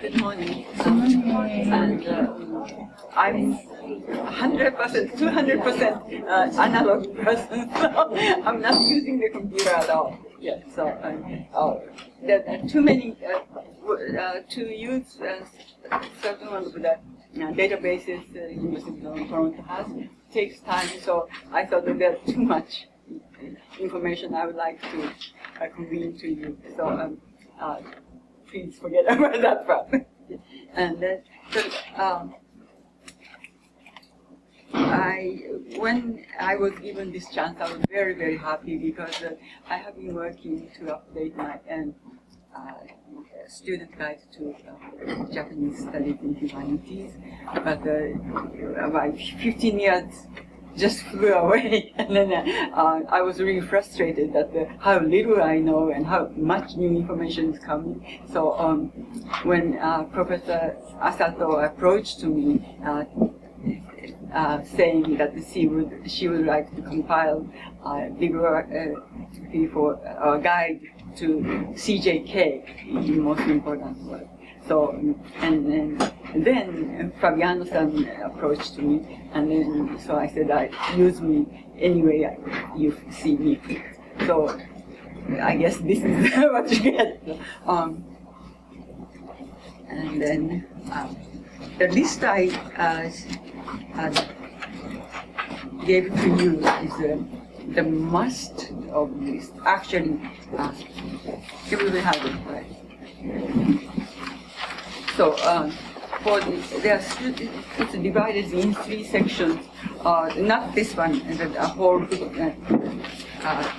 Good morning. And uh, I'm 100%, 200% uh, analog person, so I'm not using the computer at all. Yeah, so um, uh, there are too many uh, uh, to use uh, certain of the uh, databases uh, University of Toronto has takes time. So I thought that there's too much information I would like to convene to you. So um, please forget about that part. and so, um, I, when I was given this chance, I was very, very happy because uh, I have been working to update my um, uh, student guide to uh, Japanese studies in humanities. But uh, about 15 years just flew away, and then uh, I was really frustrated that uh, how little I know and how much new information is coming. So um, when uh, Professor Asato approached to me, uh, uh, saying that she would she would like to compile a bibliography for a guide to CJK in most important work. So and, and, and then Fabiano-san approached me, and then so I said, I use me anyway you see me. So I guess this is what you get. Um, and then um, the list I uh, uh, gave to you is uh, the must of list. Actually, uh, you will have right. So uh, for the, there it's divided in three sections. Uh, not this one, the whole uh, uh,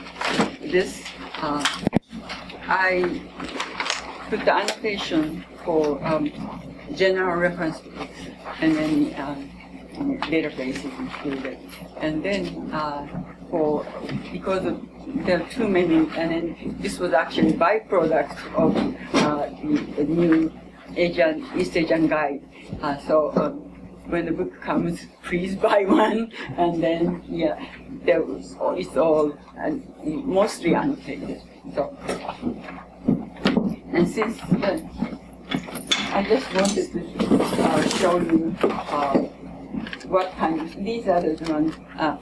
this. Uh, I put the annotation for um, general reference books and then um, databases included. And then uh, for because of, there are too many, and then this was actually byproduct of uh, the, the new Asian East Asian guide. Uh, so um, when the book comes, please buy one, and then yeah, there was it's all and mostly annotated. So and since uh, I just wanted to uh, show you uh, what kind of, these are the ones, uh,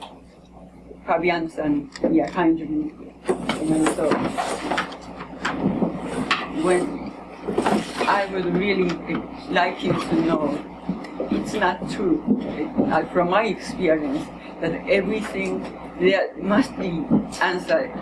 Fabian's and, yeah, kind of, you know, so when I would really like you to know, it's not true, uh, from my experience, that everything, there must be answer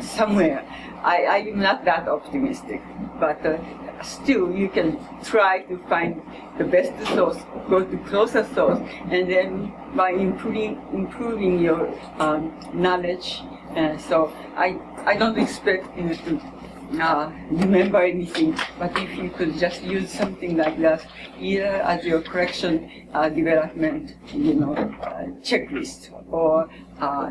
somewhere. I, I'm not that optimistic, but uh, still you can try to find the best source, go to closer source, and then by improving improving your um, knowledge. Uh, so I I don't expect you to uh, remember anything, but if you could just use something like that, either as your correction uh, development, you know, uh, checklist, or uh,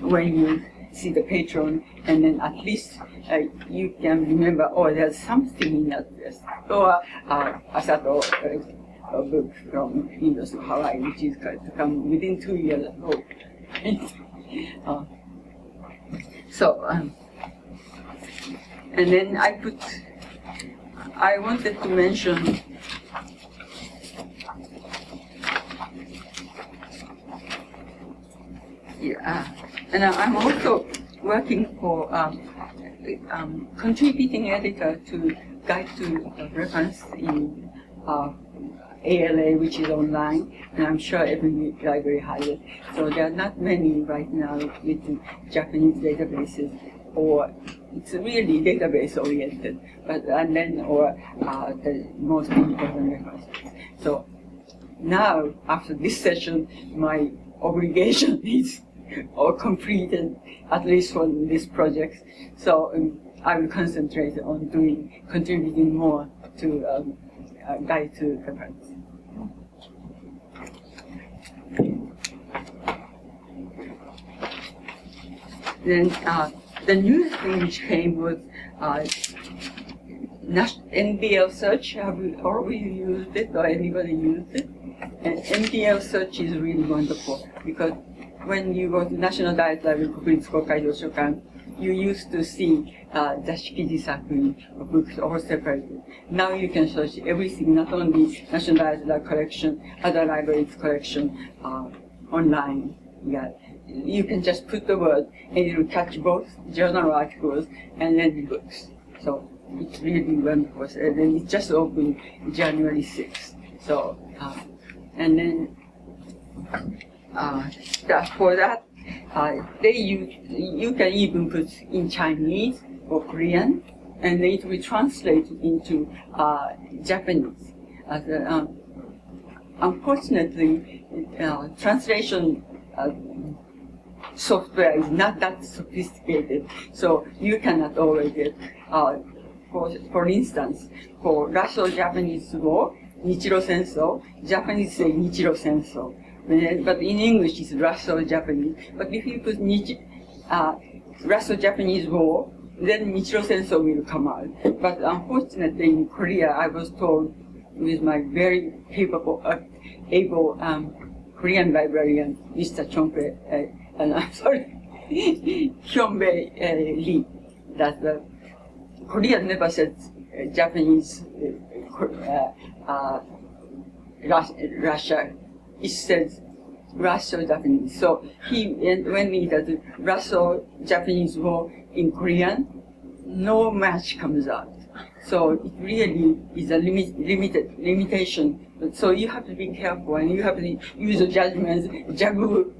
when you see the patron, and then at least uh, you can remember, oh, there's something in that dress. Or uh, Asato, uh, a book from University of Hawaii, which is going to come within two years ago. uh, so, um, and then I put, I wanted to mention yeah, and I'm also working for um, um, contributing editor to guide to reference in uh, ALA, which is online, and I'm sure every library has it. So there are not many right now with Japanese databases, or it's really database oriented, but and then or uh, the most important references. So now after this session, my obligation is or completed at least for this project. So um, I will concentrate on doing contributing more to um, uh, guide to reference. Then uh, the new thing came with uh, NDL search. Have we, or used it, or anybody used it? And NDL search is really wonderful because when you go to National Diet Library 国立国会図書館 you used to see uh, dashikiji sakuni books all separated. Now you can search everything, not only National Library collection, other libraries collection uh, online. Yeah. You can just put the word and it will catch both journal articles and then the books. So it's really wonderful. And then it just opened January 6th. So, uh, and then uh, that, for that, uh, they use, you can even put in Chinese or Korean, and it will translate into uh, Japanese. As a, um, unfortunately, uh, translation uh, software is not that sophisticated, so you cannot always get, uh, for, for instance, for Russo-Japanese War, Nichiro Senso, Japanese say Nichiro Senso, but in English it's Russo-Japanese. But if you put Nich uh, Russo-Japanese War, then Nichiro Senso will come out. But unfortunately in Korea, I was told with my very capable, uh, able um, Korean librarian, Mr. Chompe, uh, and I'm sorry, Hyoungbae uh, Lee, that the Korea never said uh, Japanese, uh, uh, Russia, it says Russo-Japanese. So he, when he does Russo-Japanese war in Korean, no match comes out. So it really is a limit, limited limitation. So you have to be careful and you have to use the judgments, jagu,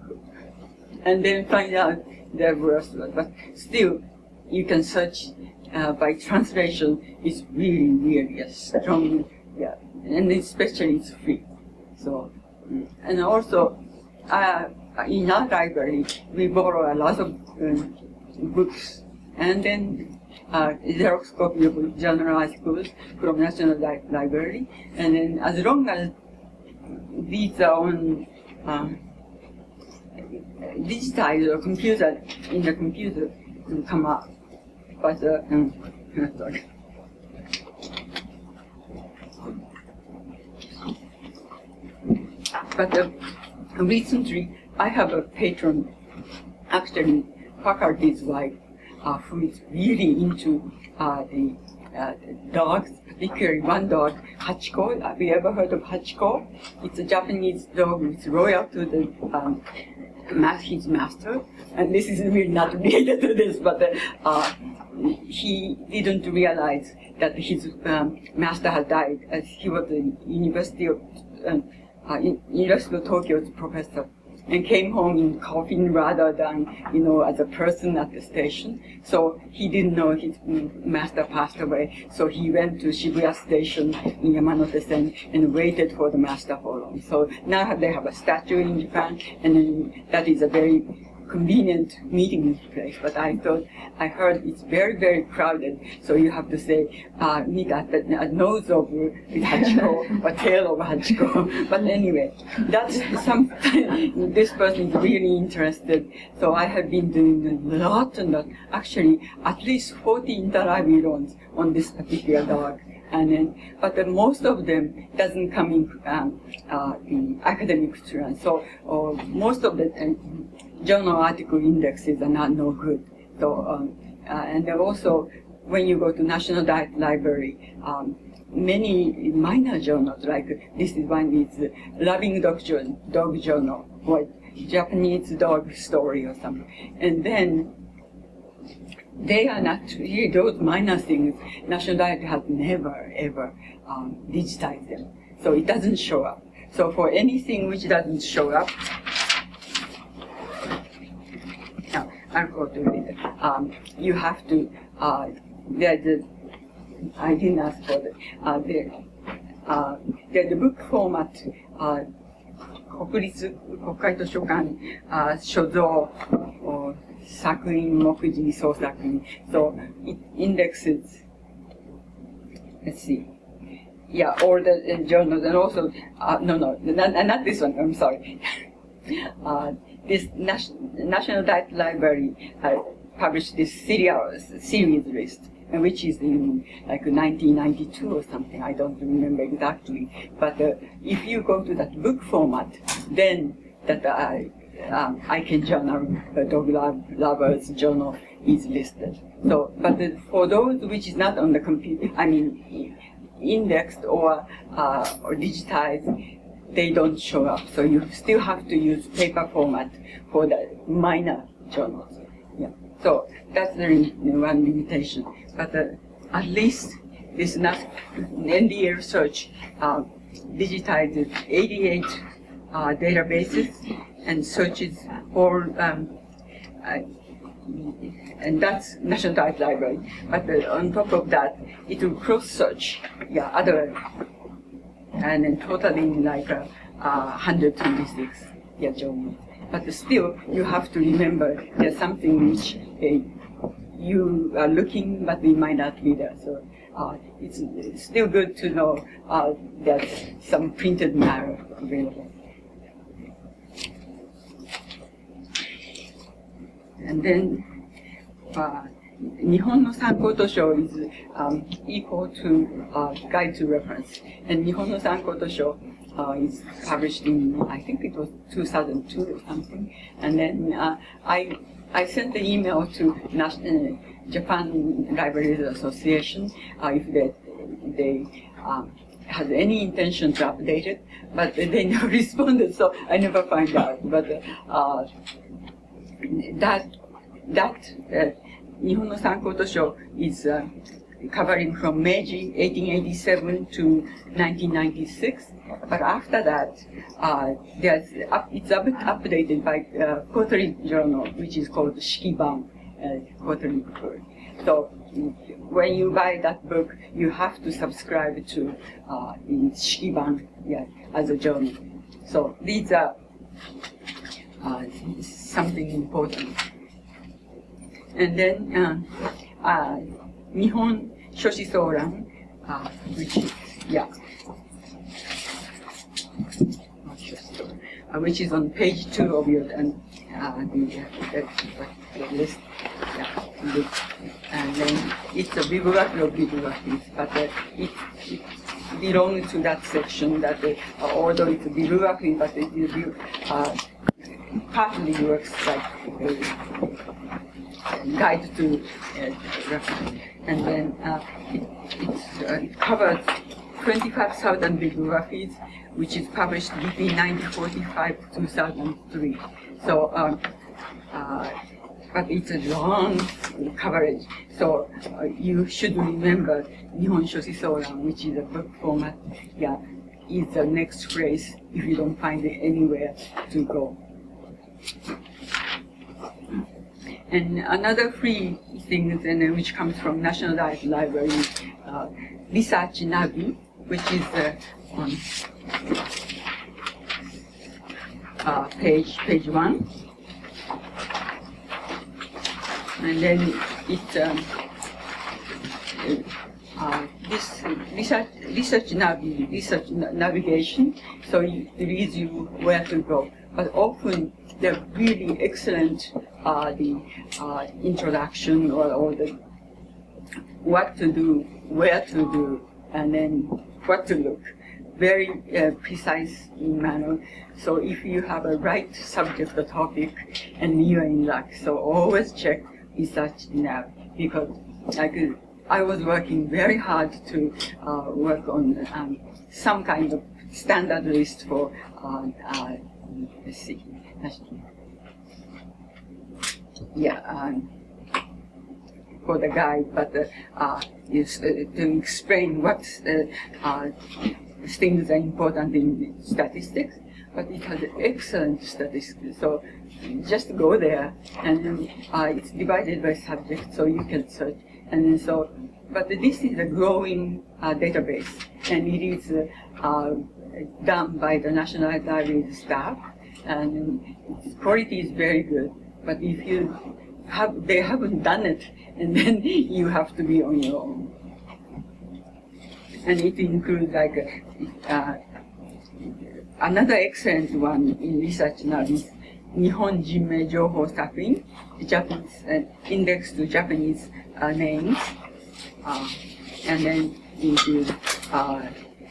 and then find out the worst one. But still, you can search uh, by translation. It's really, really a strong, yeah, and especially it's free. So, mm. and also, uh, in our library, we borrow a lot of um, books, and then uh, Xerox copy of journal articles from National Li Library, and then as long as these are on um, digitized or computer in the computer, will come up. But uh, sorry. But uh, recently, I have a patron, actually, Packard's wife, uh, who is really into uh, the uh, dogs, particularly one dog, Hachiko. Have you ever heard of Hachiko? It's a Japanese dog which loyal to the um, his master. And this is really not related to this, but uh, he didn't realize that his um, master had died as he was the University of um, uh, University of Tokyo's professor and came home in coffin rather than, you know, as a person at the station. So he didn't know his master passed away. So he went to Shibuya Station in Yamanote-sen and waited for the master for long. So now they have a statue in Japan, and that is a very convenient meeting place, but I thought, I heard it's very, very crowded, so you have to say, uh, meet at the nose of Hachiko or tail of Hachiko. but anyway, that's some, this person is really interested, so I have been doing a lot and lot, actually at least 40 interviews on this particular dog and then, but the, most of them doesn't come in, um, uh, in academic students. So uh, most of the um, journal article indexes are not no good. So, um, uh, and also when you go to National Di Library, um, many minor journals, like this is one is Loving Dog, Dog Journal, or Japanese dog story or something. And then they are not really those minor things. National Diet has never ever um, digitized them, so it doesn't show up. So for anything which doesn't show up, now I'll go to it. Um, you have to. Uh, there's a, I didn't ask for the uh, the uh, the book format. Uh, 国立国会図書館あ所蔵作品目次総作品。So it indexes, let's see. Yeah, all the uh, journals and also, uh, no, no, not, not this one, I'm sorry. uh, this National Diet Library uh, published this series, series list, which is in like 1992 or something, I don't remember exactly. But uh, if you go to that book format, then that I um, Journal, uh, Dog Love, Lovers Journal is listed. So, but the, for those which is not on the computer, I mean, indexed or, uh, or digitized, they don't show up. So you still have to use paper format for the minor journals. Yeah. So that's the one limitation. But uh, at least this NDL search uh, digitized 88 uh, databases and searches all, um, uh, and that's National Diet Library. But uh, on top of that, it will cross search, yeah, other, and then totaling like uh, 126 yeah, journals. But still, you have to remember there's something which uh, you are looking, but it might not be there. So uh, it's, it's, still good to know uh, that some printed matter available. And then, uh, 日本の参考図書 is um, equal to uh, guide to reference. And 日本の参考図書 uh, is published in, I think it was 2002 or something. And then uh, I, I sent an email to National, Japan Libraries Association uh, if they, they um, had any intention to update it, but they never responded, so I never find out. But uh, that that uh, 日本の参考図書 is uh, covering from Meiji 1887 to 1996. But after that, uh, there's up, it's up, updated by uh, quarterly journal, which is called Shikiban uh, quarterly book. So when you buy that book, you have to subscribe to uh, in Shikiban yeah, as a journal. So these are uh, something important. And then uh, uh, Nihon Shoshisoran, uh, which is, yeah, uh, which is on page two of your and uh, the, uh, the, list. Yeah, and then it's a bibliography of bibliographies, but uh, it, it belongs to that section that uh, although it's a bibliography, but it uh, partly works like a guide to uh. And then uh, it, uh, it covers 25,000 bibliographies, which is published between 1945 to 2003. So, um, uh, but it's a long coverage. So uh, you should remember Nihon Shoshisoran, which is a book format. Yeah, is the next phrase if you don't find it anywhere to go. And another free thing and, which comes from National Library, uh, Research Navi, which is uh, on uh, page page one, and then it um, uh, this research research navi research navigation, so it leads you where to go. But often they're really excellent. Uh, the uh, introduction or, or the what to do, where to do, and then what to look. Very uh, precise manner. So if you have a right subject or topic, and you're in luck. So always check Research Navi because like I was working very hard to uh, work on um, some kind of standard list for uh, uh, let's see, yeah. Um, for the guide, but uh, uh, is uh, to explain what uh, uh, things are important in statistics. But it has excellent statistics, so just go there, and uh, it's divided by subject, so you can search. And so, but this is a growing database, and it is done by the National Library staff, and quality is very good. But if you have, they haven't done it, and then you have to be on your own. And it includes like uh, another excellent one in Research Navi is Nihon Jinmei Jouhou Sakuin, Japanese uh, index to Japanese uh, names, uh, and then include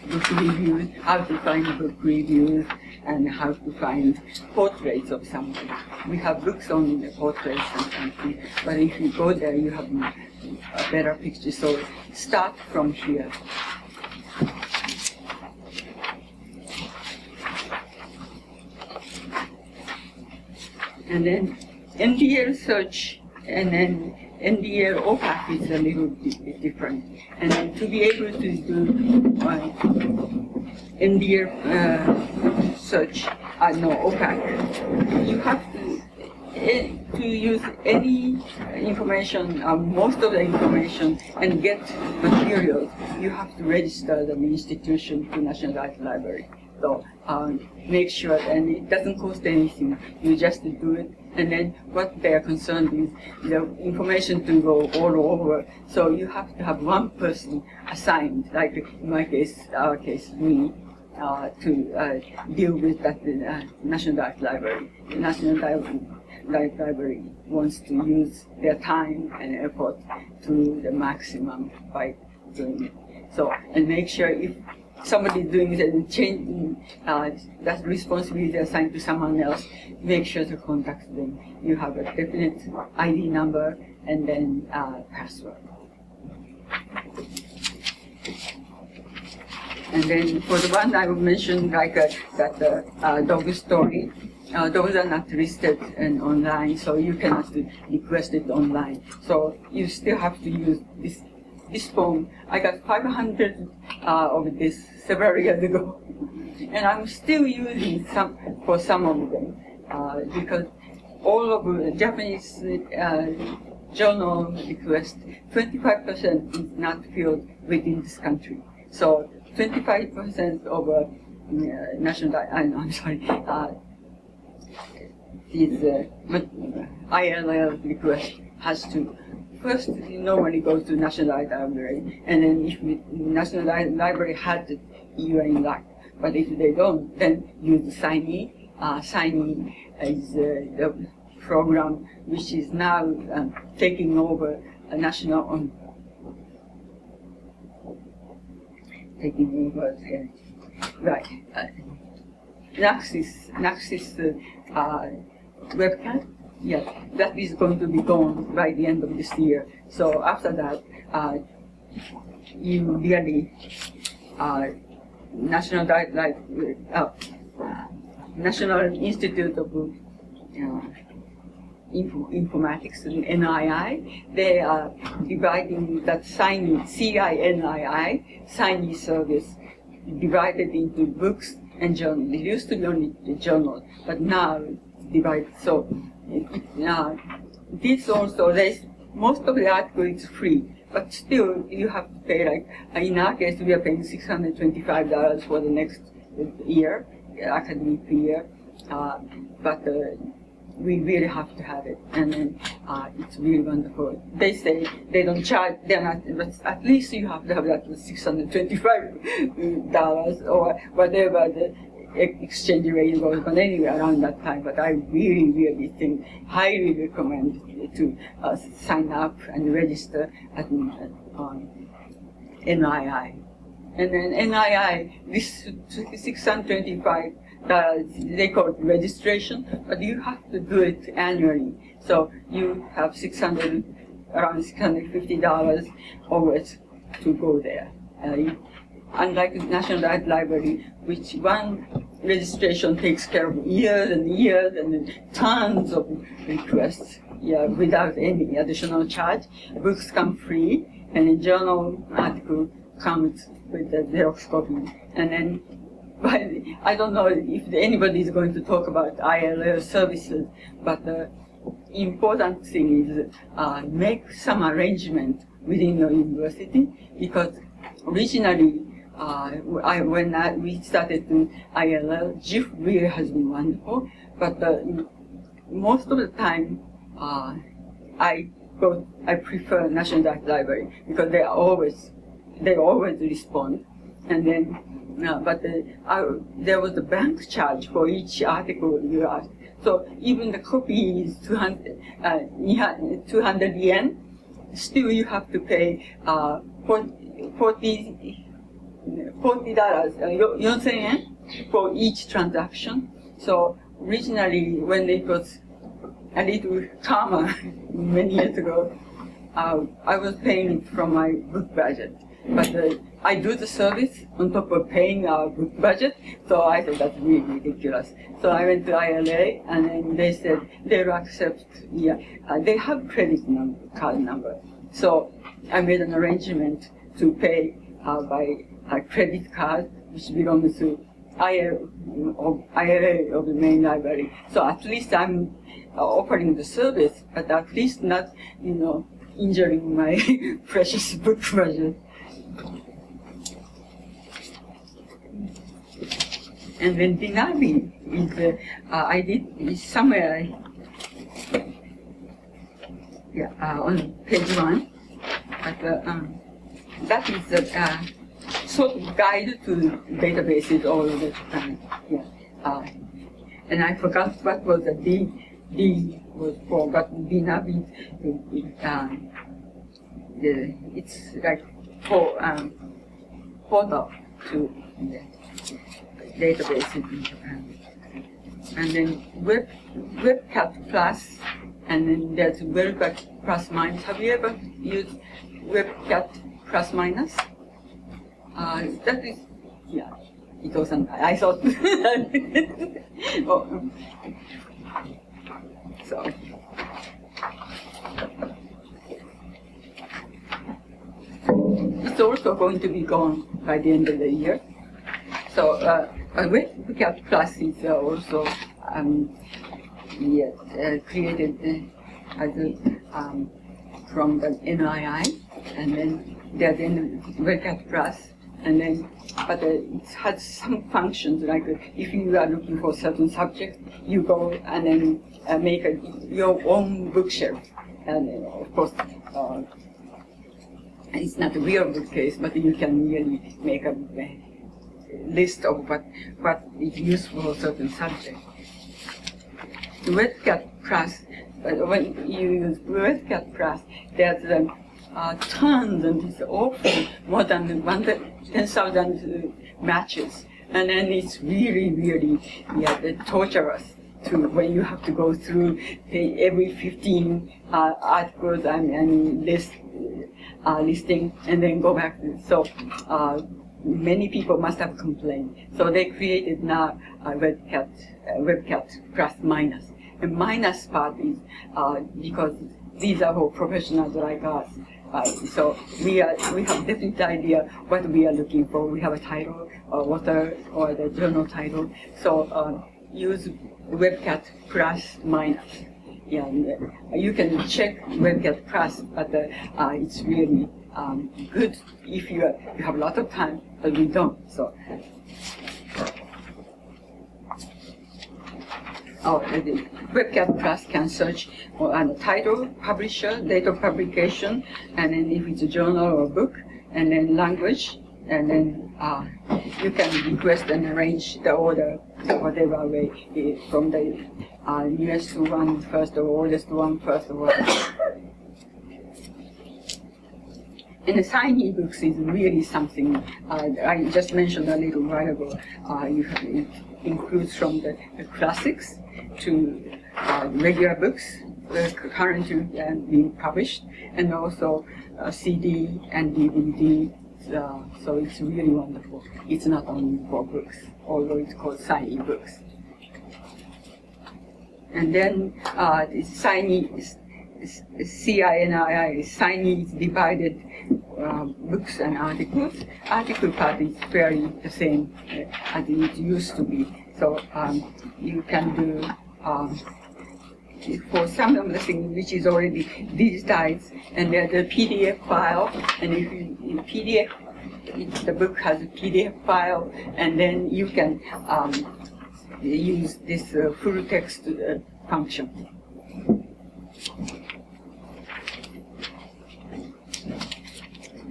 book reviews, how to find book reviews, and how to find portraits of somebody. We have books on the portraits and something, but if you go there, you have a better picture. So start from here. And then NDL search and then NDL OPAC is a little bit different. And to be able to do uh, NDL uh, search, uh, no, OPAC, you have to, eh, to use any information, uh, most of the information, and get materials, you have to register the institution to National Diet Library. So um, make sure, and it doesn't cost anything. You just do it, and then what they are concerned is the information to go all over. So you have to have one person assigned, like in my case, our case, me, uh, to uh, deal with that uh, National Diet Library. The National Library, Library wants to use their time and effort to the maximum by doing it. So, and make sure if somebody doing it and changing uh, that responsibility assigned to someone else, make sure to contact them. You have a definite ID number and then uh, password. And then for the one I mentioned, like uh, that uh, uh, dog story, uh, those are not listed and online, so you cannot request it online. So you still have to use this this phone. I got 500 uh, of this several years ago, and I'm still using some for some of them uh, because all of the Japanese uh, journal request, 25% is not filled within this country. So 25% of uh, national, uh, I'm sorry, uh, is uh, ILL request has to first you normally goes to National Library, and then if National Library has it, you are in luck. But if they don't, then use CiNii. Uh, CiNii is uh, the program which is now um, taking over a national on taking over uh, right uh, NACSIS NACSIS uh, uh, Webcat Yes, that is going to be gone by the end of this year. So after that, uh, you really uh, National like uh, National Institute of uh, Info, Informatics NII, they are dividing that signing CINII signing service divided into books and journals. It used to be only the journal, but now divided. So uh, this also, there's, most of the article is free, but still you have to pay like, uh, in our case we are paying $625 for the next year, academic year, uh, but uh, we really have to have it, and then uh, it's really wonderful. They say they don't charge, they're not, but at least you have to have that $625 or whatever the exchange rate was but anyway around that time. But I really, really think, highly recommend to uh, sign up and register at on um, NII. And then NII, this 625 dollars, they call it registration, but you have to do it annually. So you have 600, around $650 always to go there. Uh, unlike the National Diet Library, which one registration takes care of years and years and tons of requests yeah, without any additional charge. Books come free, and a journal article comes with the Xerox copy. And then, by, I don't know if anybody is going to talk about ILL services, but the important thing is uh, make some arrangement within your university because originally uh, I, when I, we started to ILL, GIF really has been wonderful, but uh, most of the time uh, I go, I prefer National Diet Library because they are always, they always respond. And then, uh, but uh, there was a bank charge for each article you asked. So even the copy is 200, uh, 200 yen, still you have to pay uh, 40, 40 40 dollars, uh, 4000円 for each transaction. So originally, when it was a little calmer many years ago, uh, I was paying it from my book budget. But uh, I do the service on top of paying our book budget, so I thought that's really ridiculous. So I went to ILA, and then they said they'll accept. Yeah, uh, they have credit number, card number. So I made an arrangement to pay uh, by a credit card, which belongs to ILA of, ILA of the main library. So at least I'm uh, offering the service, but at least not, you know, injuring my precious book budget. And then Dnavi is, uh, uh, I did is somewhere, yeah, uh, on page one, but uh, um, that is a uh, sort of guide to databases all over Japan. Yeah. Uh, and I forgot what was the D, D was for, but Dnavi, um, the, it's like for um, portal to the databases in Japan. And then Web, WebCat Plus, and then there's WebCat Plus Minus. Have you ever used WebCat Plus Minus? Uh, that is, yeah, it wasn't, I thought. oh, so. It's also going to be gone by the end of the year. So uh, WebCat Plus is uh, also um, yeah, uh, created uh, as a, um, from the NII, and then there's the WebCat Plus, and then but it has some functions like uh, if you are looking for a certain subject, you go and then uh, make a, your own bookshelf, and uh, of course uh, it's not a real bookcase, but you can really make a list of what, what is useful for a certain subject. the WebCat Plus, uh, when you use WebCat Plus, there's um, uh, tons and it's often more than 10,000 matches. And then it's really, really yeah, torturous to when you have to go through every 15 uh, articles and, list uh, listing and then go back. So uh, many people must have complained. So they created now a WebCat, uh, WebCat plus minus. And minus part is uh, because these are for professionals like us. Uh, so we are we have definite idea what we are looking for. We have a title, or author, or the journal title. So uh, use WebCat plus minus. Yeah, uh, you can check WebCat plus, but uh, uh, it's really um, good if you, you have a lot of time, but we don't. So. Oh, the WebCat Plus can search on the title, publisher, date of publication, and then if it's a journal or a book, and then language, and then uh, you can request and arrange the order whatever way eh, from the uh, newest one first or oldest one first or whatever. And the CiNii Books is really something uh, I just mentioned a little while ago. Uh, you have, includes from the, the classics to uh, regular books uh, currently uh, being published, and also uh, CD and DVD. so it's really wonderful. It's not only for books, although it's called CiNii Books. And then uh, sign CINII, signing is divided uh, books and articles. Article part is very the same uh, as it used to be. So um, you can do um, for some of the things which is already digitized, and there's a PDF file, and if you in PDF, the book has a PDF file, and then you can um, use this uh, full text uh, function.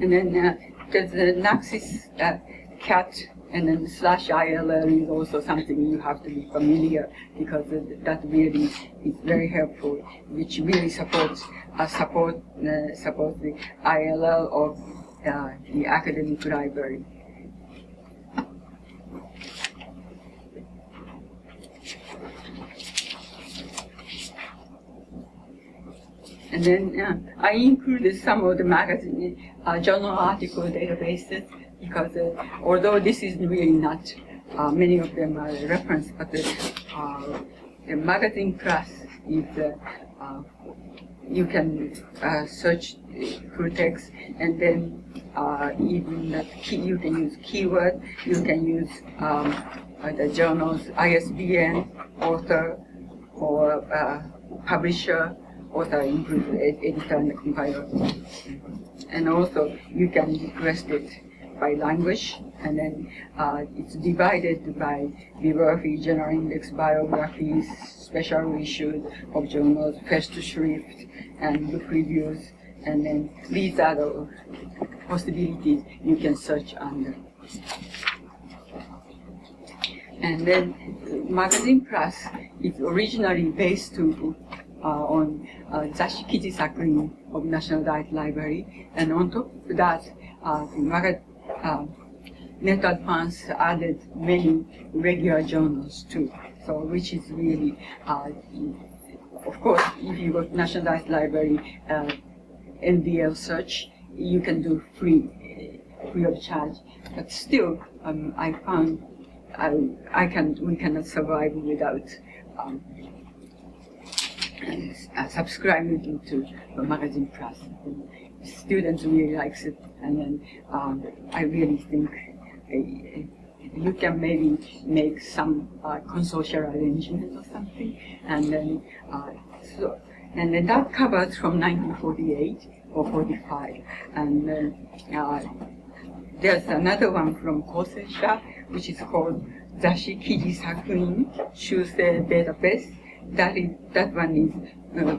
and then uh, there's the NACSIS uh, cat, and then slash ILL is also something you have to be familiar because that really is very helpful, which really supports uh, support uh, the ILL of uh, the academic library. And then uh, I included some of the magazine uh, journal article databases because uh, although this is really not uh, many of them are referenced, but the, uh, the magazine plus is uh, you can search full text and then even key, you can use keyword, you can use um, the journal's ISBN, author, or publisher, author editor and compiler. And also you can request it by language, and then uh, it's divided by bibliography, general index, biographies, special issues of journals, first shrift, and book reviews, and then these are the possibilities you can search under. And then Magazine Plus is originally based to, on uh, Zashi Kiji of National Diet Library, and on top of that, uh, uh, Net Advance added many regular journals too. So which is really, uh, of course, if you go to National Diet Library, uh, NDL search, you can do free, free of charge. But still, um, I found I, I can, we cannot survive without um, uh, subscribing to the magazine plus. students really likes it, and then um, I really think uh, you can maybe make some uh, consortial arrangement or something, and then uh, so and then that covers from 1948 or 45, and uh, there's another one from Kosesha, which is called Zashi Kiji Sakuin Shusei Database. That is that one is uh,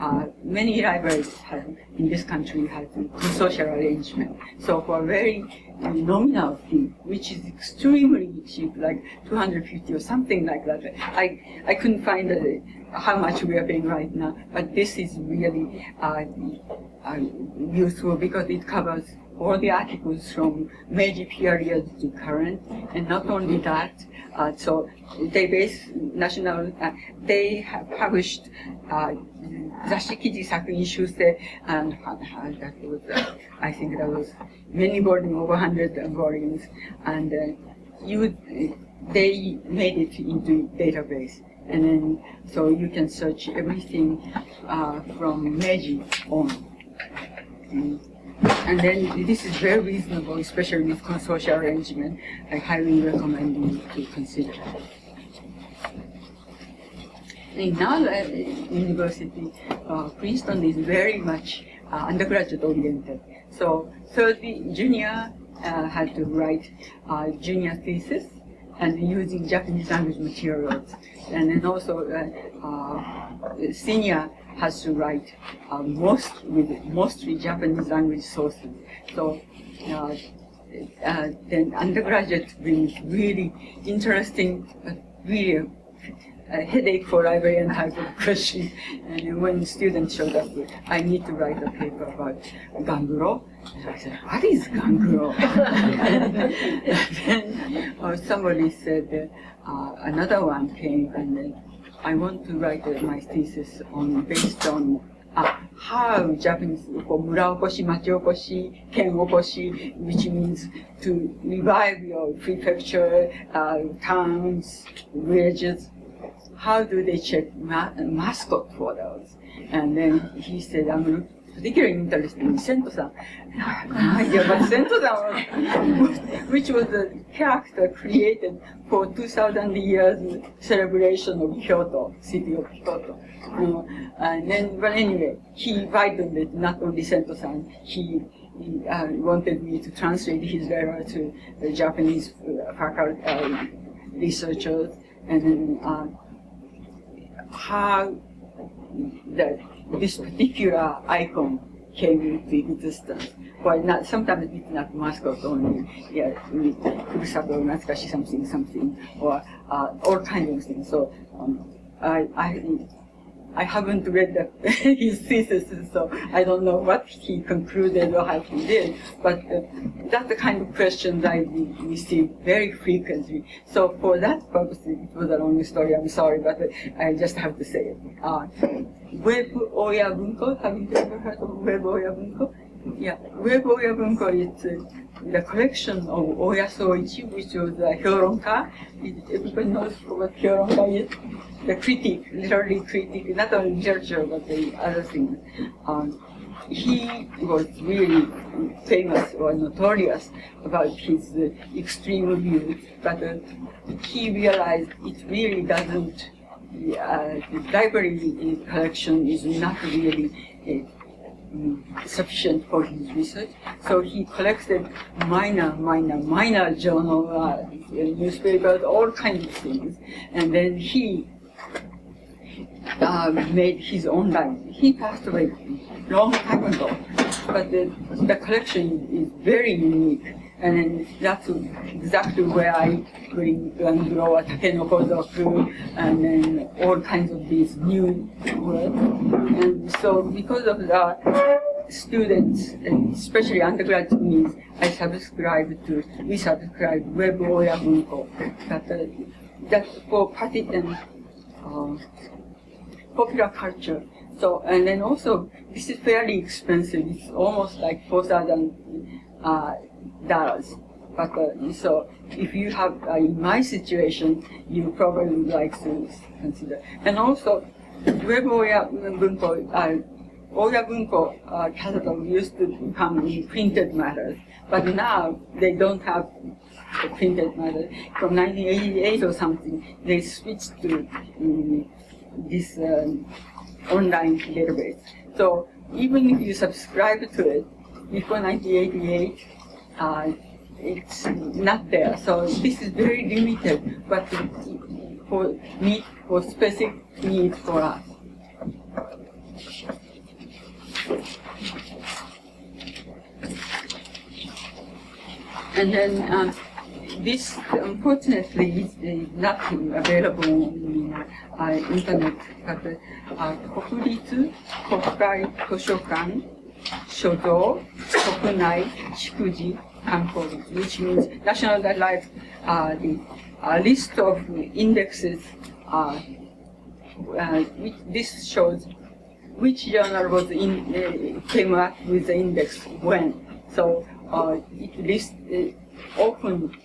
uh, many libraries have, in this country have social arrangement. So for a very uh, nominal fee, which is extremely cheap, like 250 or something like that. I, I couldn't find uh, how much we are paying right now, but this is really uh, uh, useful because it covers all the articles from Meiji period to current, and not only that, uh, so they base national, uh, they have published uh, Zashikiji Sakuin Shusei, uh, and uh, that was, uh, I think that was many volumes, over 100 volumes, and uh, you, they made it into database. And then, so you can search everything from Meiji on. And then this is very reasonable, especially with consortium arrangement. I highly recommend you to consider. In our uh, university, uh, Princeton is very much uh, undergraduate oriented. So third junior uh, had to write uh, junior thesis and using Japanese language materials. And then also senior has to write uh, most with mostly Japanese language sources. So uh, uh, then undergraduate brings really interesting, uh, really a headache for librarian type of question. And when students showed up, I need to write a paper about ganguro. And I said, what is ganguro? then uh, somebody said, uh, another one came and then I want to write uh, my thesis on based on uh, how Japanese which means to revive your prefecture, uh, towns, villages. How do they check ma mascot for those? And then he said, I'm particularly interested in Sento-san. I have but Sento-san was, which was a character created for 2,000 years celebration of Kyoto, city of Kyoto. and then, but anyway, he it, not only Sento-san, he he uh, wanted me to translate his letter to the Japanese uh, faculty uh, researchers, and then uh, how that this particular icon came into existence. Why not, sometimes it's not mascot only, yeah, Furusato, Natsukashi something, something, or uh, all kinds of things. So um, I, I, I haven't read the, his thesis, so I don't know what he concluded or how he did. But uh, that's the kind of questions I receive very frequently. So for that purpose, it was a long story. I'm sorry, but I just have to say it. Uh, Web Oya Bunko, have you ever heard of Web? Yeah, Oya Bunko is the collection of Oya Soichi, which was a Hyoronka. Everybody knows what Hyoronka is. The critic, literary critic, not only literature, but the other things. Um, he was really famous or notorious about his uh, extreme views, but uh, he realized it really doesn't, uh, the library collection is not really uh, sufficient for his research. So he collected minor, minor, minor journal, uh, newspapers, all kinds of things. And then he uh, made his own library. He passed away long time ago, but the, the collection is very unique. And then that's exactly where I bring and grow takenoko and then all kinds of these new words. And so because of that, students, especially undergrad students, I subscribe to, we subscribe Web Oya Bunko. That, uh, that for party and uh, popular culture. So, and then also, this is fairly expensive. It's almost like 4,000 uh, dollars. But uh, so if you have, uh, in my situation, you probably would like to consider. And also, Web Oya Bunko, uh, Oya Bunko uh, catalog used to come in printed matters, but now they don't have the printed matter. From 1988 or something, they switched to um, this um, online database. So even if you subscribe to it before 1988, uh, it's not there. So this is very limited, but for need for specific need for us. And then um, this, unfortunately, is not available in uh, internet, but uh, 国立国会図书馆 Shodo, Tokunai, Shikuji, and which means National Life, uh, the uh, list of indexes, uh, uh, which this shows which journal was in, uh, came up with the index when. So uh, it lists, often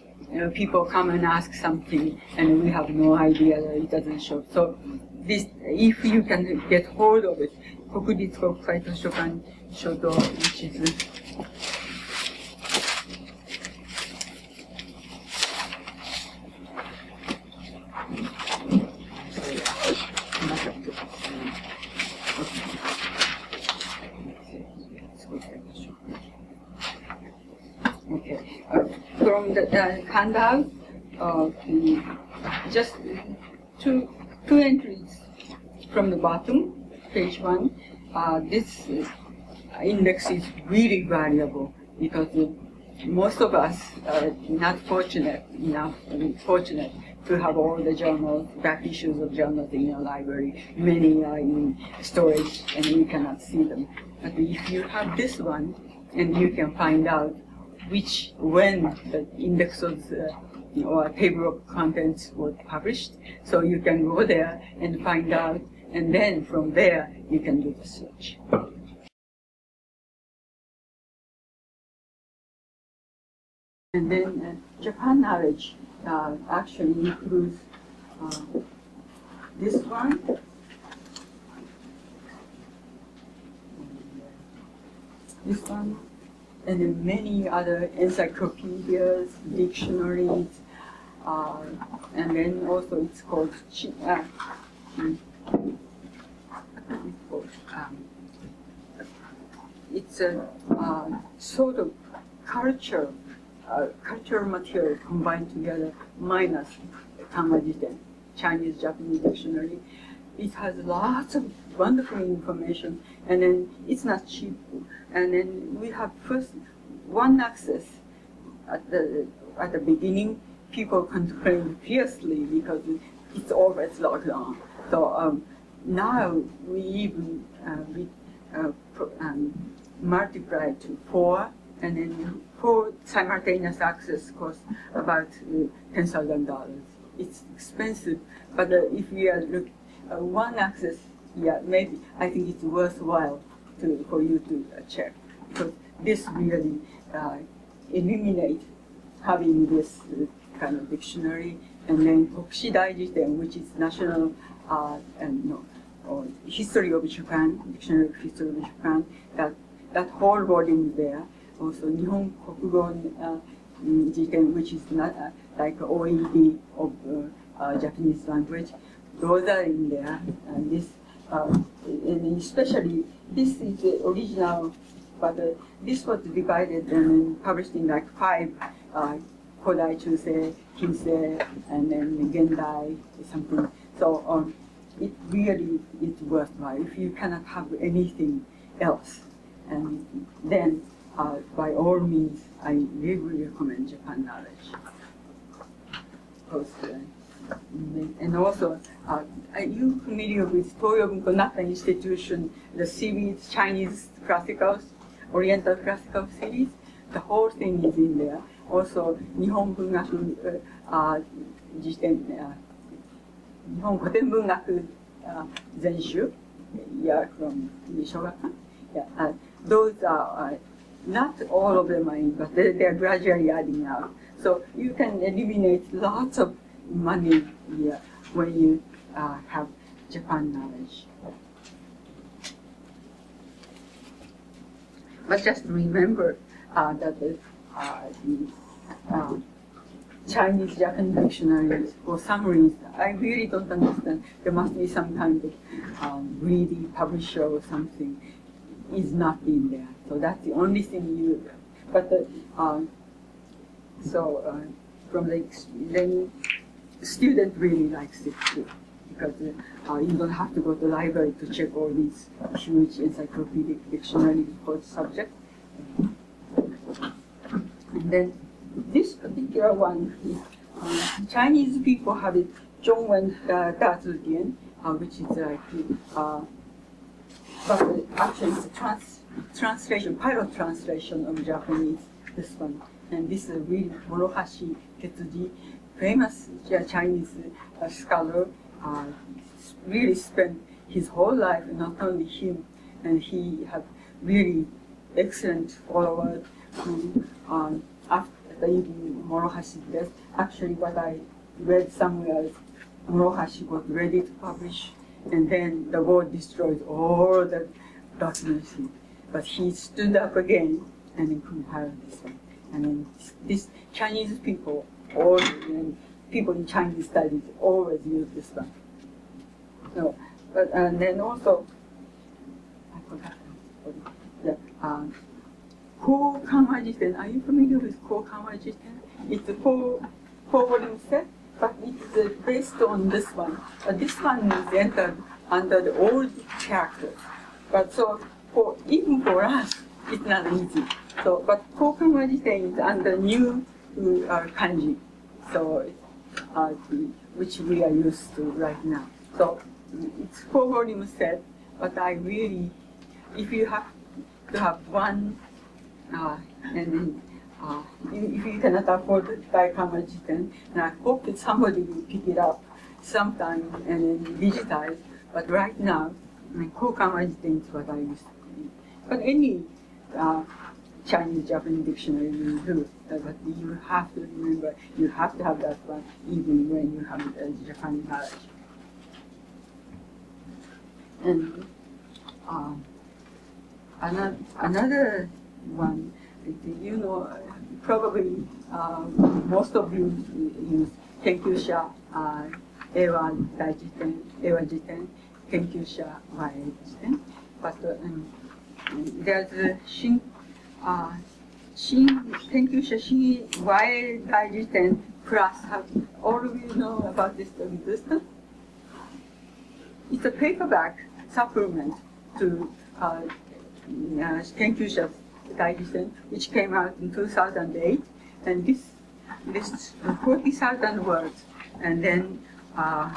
people come and ask something and we have no idea that it doesn't show. So this, if you can get hold of it, Kokuritsu Kokkai Toshokan Okay. Uh, from the uh, handout, uh, the, just two, two entries from the bottom, page one. Uh, this index is really valuable because most of us are not fortunate enough, I mean, fortunate to have all the journals, back issues of journals in your library. Many are in storage and we cannot see them. But if you have this one, and you can find out which, when the index of uh, or table of contents was published. So you can go there and find out, and then from there you can do the search. And then uh, Japan knowledge uh, actually includes uh, this one. This one and then many other encyclopedias, dictionaries, uh, and then also it's called, uh, it's, called um, it's a uh, sort of culture, uh, cultural material combined together minus Tanma Chinese Japanese dictionary. It has lots of wonderful information, and then it's not cheap. And then we have first one access at the at the beginning. People complain fiercely because it's always locked down. So um, now we even uh, we, uh, um, multiply to four, and then four simultaneous access costs about uh, ten thousand dollars. It's expensive, but uh, if we are look uh, one access, yeah, maybe I think it's worthwhile to for you to check because this really uh, having this kind of dictionary and then Kokushi which is national uh, and no, or history of Japan, dictionary of history of Japan, that that whole volume there. Also Nihon Kokugon uh, Jiten, which is not uh, like OED of uh, Japanese language, those are in there. And this, and especially this is the original, but this was divided and published in like five Kodai Chusei, Kinsei, and then Gendai, something. So um, it really is worthwhile if you cannot have anything else. And then, uh, by all means, I really recommend Japan Knowledge. Mm, and also, uh, are you familiar with Toyo Bunkonaka Institution, the series, Chinese classicals, Oriental classical series? The whole thing is in there. Also, Nihon Bungaku, uh, uh, uh Nihon Koten Bungaku uh, Zenshu, yeah, from Shogakukan. Yeah, uh, those are uh, not all of them are in, but they, they are gradually adding up. So you can eliminate lots of money here when you uh, have Japan knowledge. But just remember uh, that the, uh, the uh, Chinese Japanese dictionaries for some reason, I really don't understand. There must be some kind of um, greedy publisher or something is not in there. So that's the only thing you. But the uh, so uh, from the then student really likes it too because uh, you don't have to go to the library to check all these huge encyclopedic dictionaries for the subject. And then this particular one, uh, Chinese people have it Zhongwen uh, Dazidian, uh, which is like, uh, but actually it's a trans translation, pilot translation of Japanese, this one. And this is really Morohashi Tetsuji, famous Chinese uh, scholar, uh, really spent his whole life, not only him, and he had really excellent followers who, um, after Morohashi death, actually what I read somewhere, Morohashi was ready to publish, and then the war destroyed all the darkness. But he stood up again and he couldn't have this one. And then this Chinese people, all people in Chinese studies always use this one. So, but and then also, I forgot. Yeah, um, Ko Kanwa Are you familiar with Ko Kanwa It's a four, four volume set, but it's uh, based on this one. Uh, this one is entered under the old characters. But so for even for us, it's not easy. So, but Ko Kanwa Jiten is under new uh, kanji. So, uh, which we are used to right now. So it's four volume set, but I really, if you have to have one uh, and then if you cannot afford to buy Kanwa Jiten, and I hope that somebody will pick it up sometime and then digitize. But right now, my Kanwa Jiten is what I read. But any uh, Chinese Japanese dictionary will do. But you have to remember, you have to have that one even when you have uh, Japanese knowledge. And um, another, another one. You know, probably uh, most of you use Kenkyusha, uh, Eiwa Daijiten, Eiwa Jiten, Kenkyusha Waei Jiten. But um, there's a Shin, uh, Shin, Kenkyusha Shin Waei Daijiten plus. Have all of you know about this existence? It's a paperback supplement to uh, uh, Kenkyusha which came out in 2008. And this lists 40,000 words. And then uh,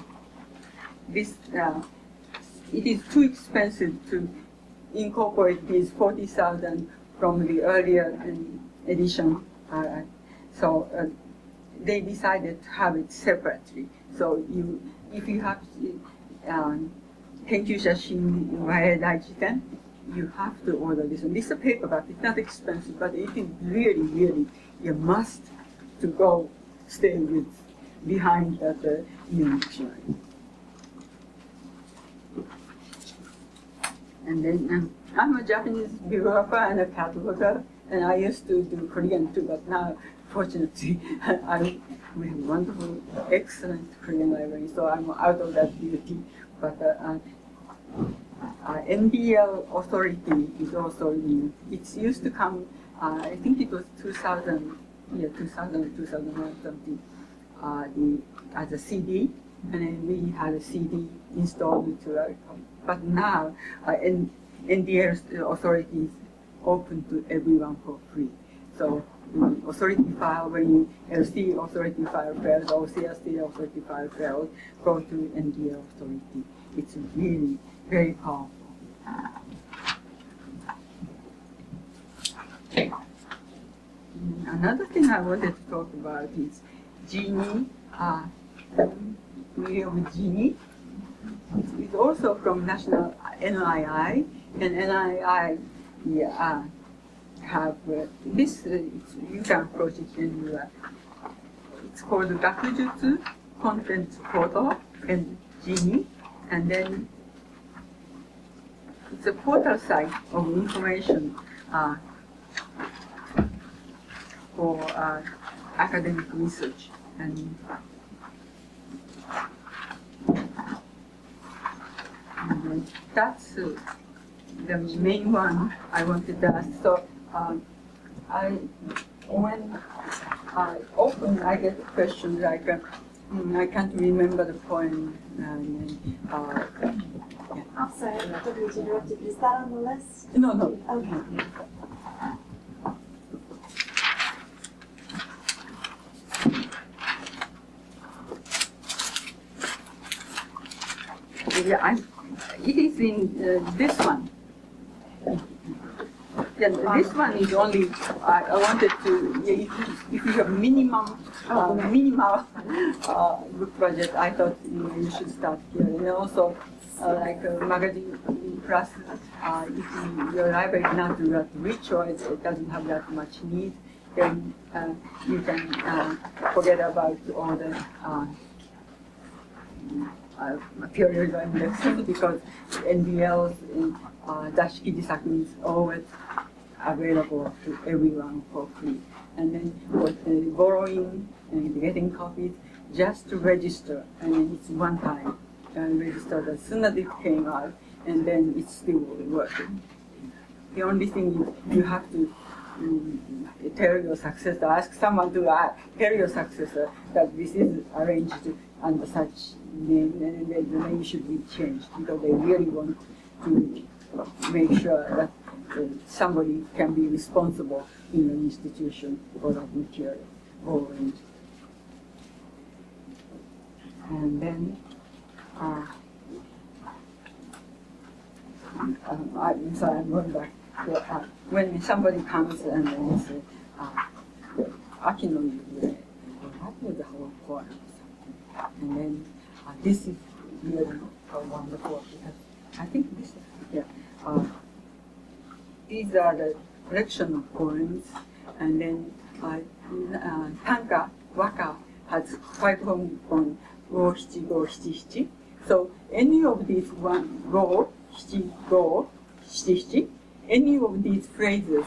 this uh, it is too expensive to incorporate these 40,000 from the earlier um, edition. Uh, so uh, they decided to have it separately. So you, if you have uh, um, Kenkyusha Shashin Daijiten, you have to order this one. This is a paperback. It's not expensive, but it is really, really you must to go stay with behind that uh, new. And then um, I'm a Japanese bibliographer and a cataloger, and I used to do Korean too, but now fortunately I we have wonderful, excellent Korean library, so I'm out of that duty. But uh, uh, uh, authority is also new. It's used to come, uh, I think it was 2000, yeah, 2000, 2001 something, uh, the, as a CD, and then we had a CD installed into our, but now uh, NDL authority is open to everyone for free. So authority file, when you LC authority file fails or CST authority file fails, go to NDL authority. It's really very powerful. Another thing I wanted to talk about is GeNii, uh, William GeNii. It's also from National NII, and NII yeah, uh, have uh, this, uh, you can approach it it's called Gakujutsu Content Portal and GeNii, and then it's a portal site of information uh, for uh, academic research and, and that's uh, the main one I wanted to ask. So um, I when I often I get questions like uh, mm, I can't remember the poem and uh, I'm sorry, totally interrupted. Is that on the list? no no Okay. Yeah, I, it is in uh, this one. Yeah, this one is only, I, I wanted to, yeah, if, you- if you have minimum, uh, minimal uh, book budget, I thought you, know, you should start here. And also, uh, like uh, magazine plus, uh, if your library is not that rich or it, doesn't have that much need, then uh, you can uh, forget about all the uh, uh, periodical indexing because NDL's in uh, is always available to everyone for free. And then for borrowing and getting copies, just to register, and it's one time, and register as soon as it came out, and then it's still working. The only thing is you have to mm, tell your successor, ask someone to uh, tell your successor that this is arranged under such name, and then the name should be changed because they really want to make sure that uh, somebody can be responsible in an institution for that material or and then uh, I, I'm sorry, I'm going back. Uh, when somebody comes and then says, uh, Akino Yue, what was the whole poem? And then uh, this is really uh, wonderful because I think this is, yeah. Uh, these are the collection of poems, and then uh, uh, Tanka, Waka has five poems on. So any of these one go, shti go, shti shti, any of these phrases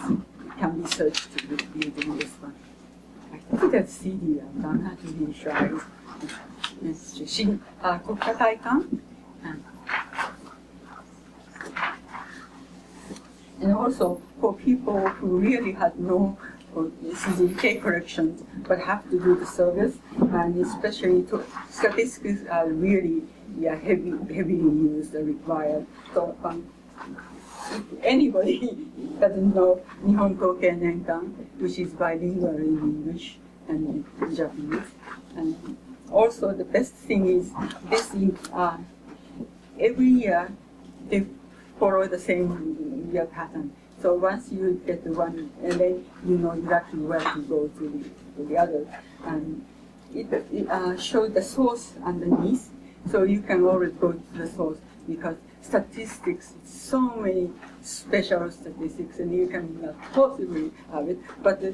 can be searched with using this one. I think that's CD. I'm not really sure. I, yes, Shin, uh, Kokka And also for people who really had no uh, CDK corrections but have to do the service, and especially to, statistics are really yeah, heavy, heavily used and required. So um, anybody doesn't know Nihon Tokei Nenkan, which is bilingual in English and Japanese, and also the best thing is this in, uh, every year they follow the same year pattern. So once you get the one, and then you know exactly where to go to the, to the other. And it, it uh, shows the source underneath, so you can always go to the source because statistics, so many special statistics, and you can not possibly have it. But uh,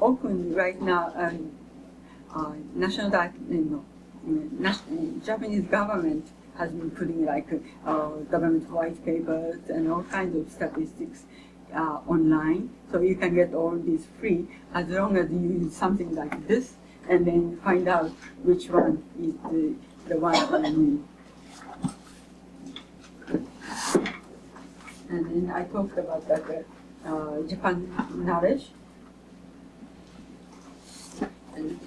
often right now, um, uh, national, you know, national, Japanese government has been putting like uh, government white papers and all kinds of statistics uh, online. So you can get all these free as long as you use something like this and then find out which one is the, the one you need. And then I talked about that uh, Japan knowledge. And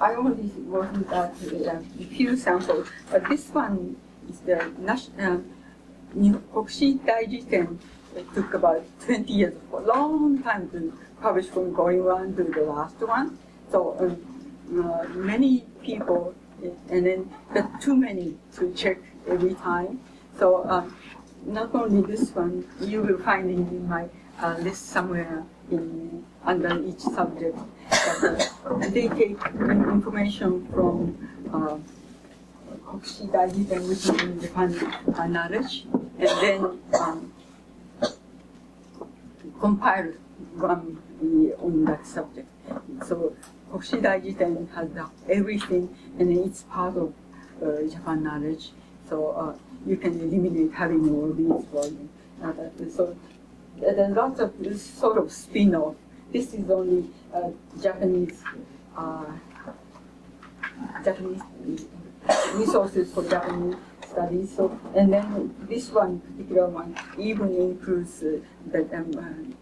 I only worked at a few samples, but this one is the national uh, Daijiten. It took about 20 years, a long time to publish from going one to the last one. So um, uh, many people, and then but too many to check every time. So um, not only this one, you will find in my uh, list somewhere in under each subject. But, uh, they take information from uh, Daijiten, which is in Japan uh, knowledge, and then um, compile one on that subject. So Kokushi Daijiten has everything, and it's part of uh, Japan knowledge. So uh, you can eliminate having all these volumes. So there's lots of this sort of spin-off. This is only uh, Japanese uh, Japanese resources for Japanese studies. So, and then this one particular one even includes uh, the um,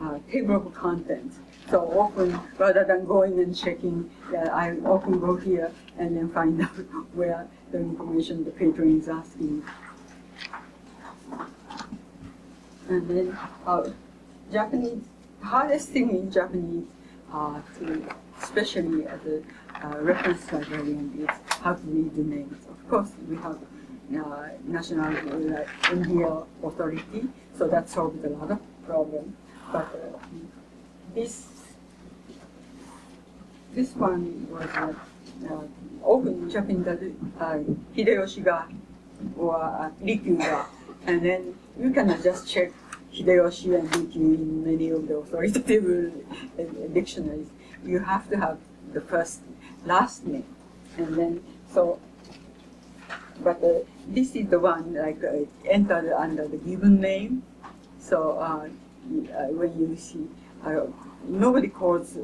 uh, table of contents. So often, rather than going and checking, uh, I often go here and then find out where the information the patron is asking. And then uh, Japanese, hardest thing in Japanese, uh, to, especially as a uh, reference librarian, is how to read the names. Of course, we have uh, national uh, India authority, so that solves a lot of problems. But uh, this this one was uh, uh, often Japanese uh, Hideyoshi ga or uh, Rikyu ga, and then you cannot just check Hideyoshi and Rikyu in many of the authoritative uh, dictionaries. You have to have the first last name, and then so. But uh, this is the one like uh, entered under the given name. So when you see, nobody calls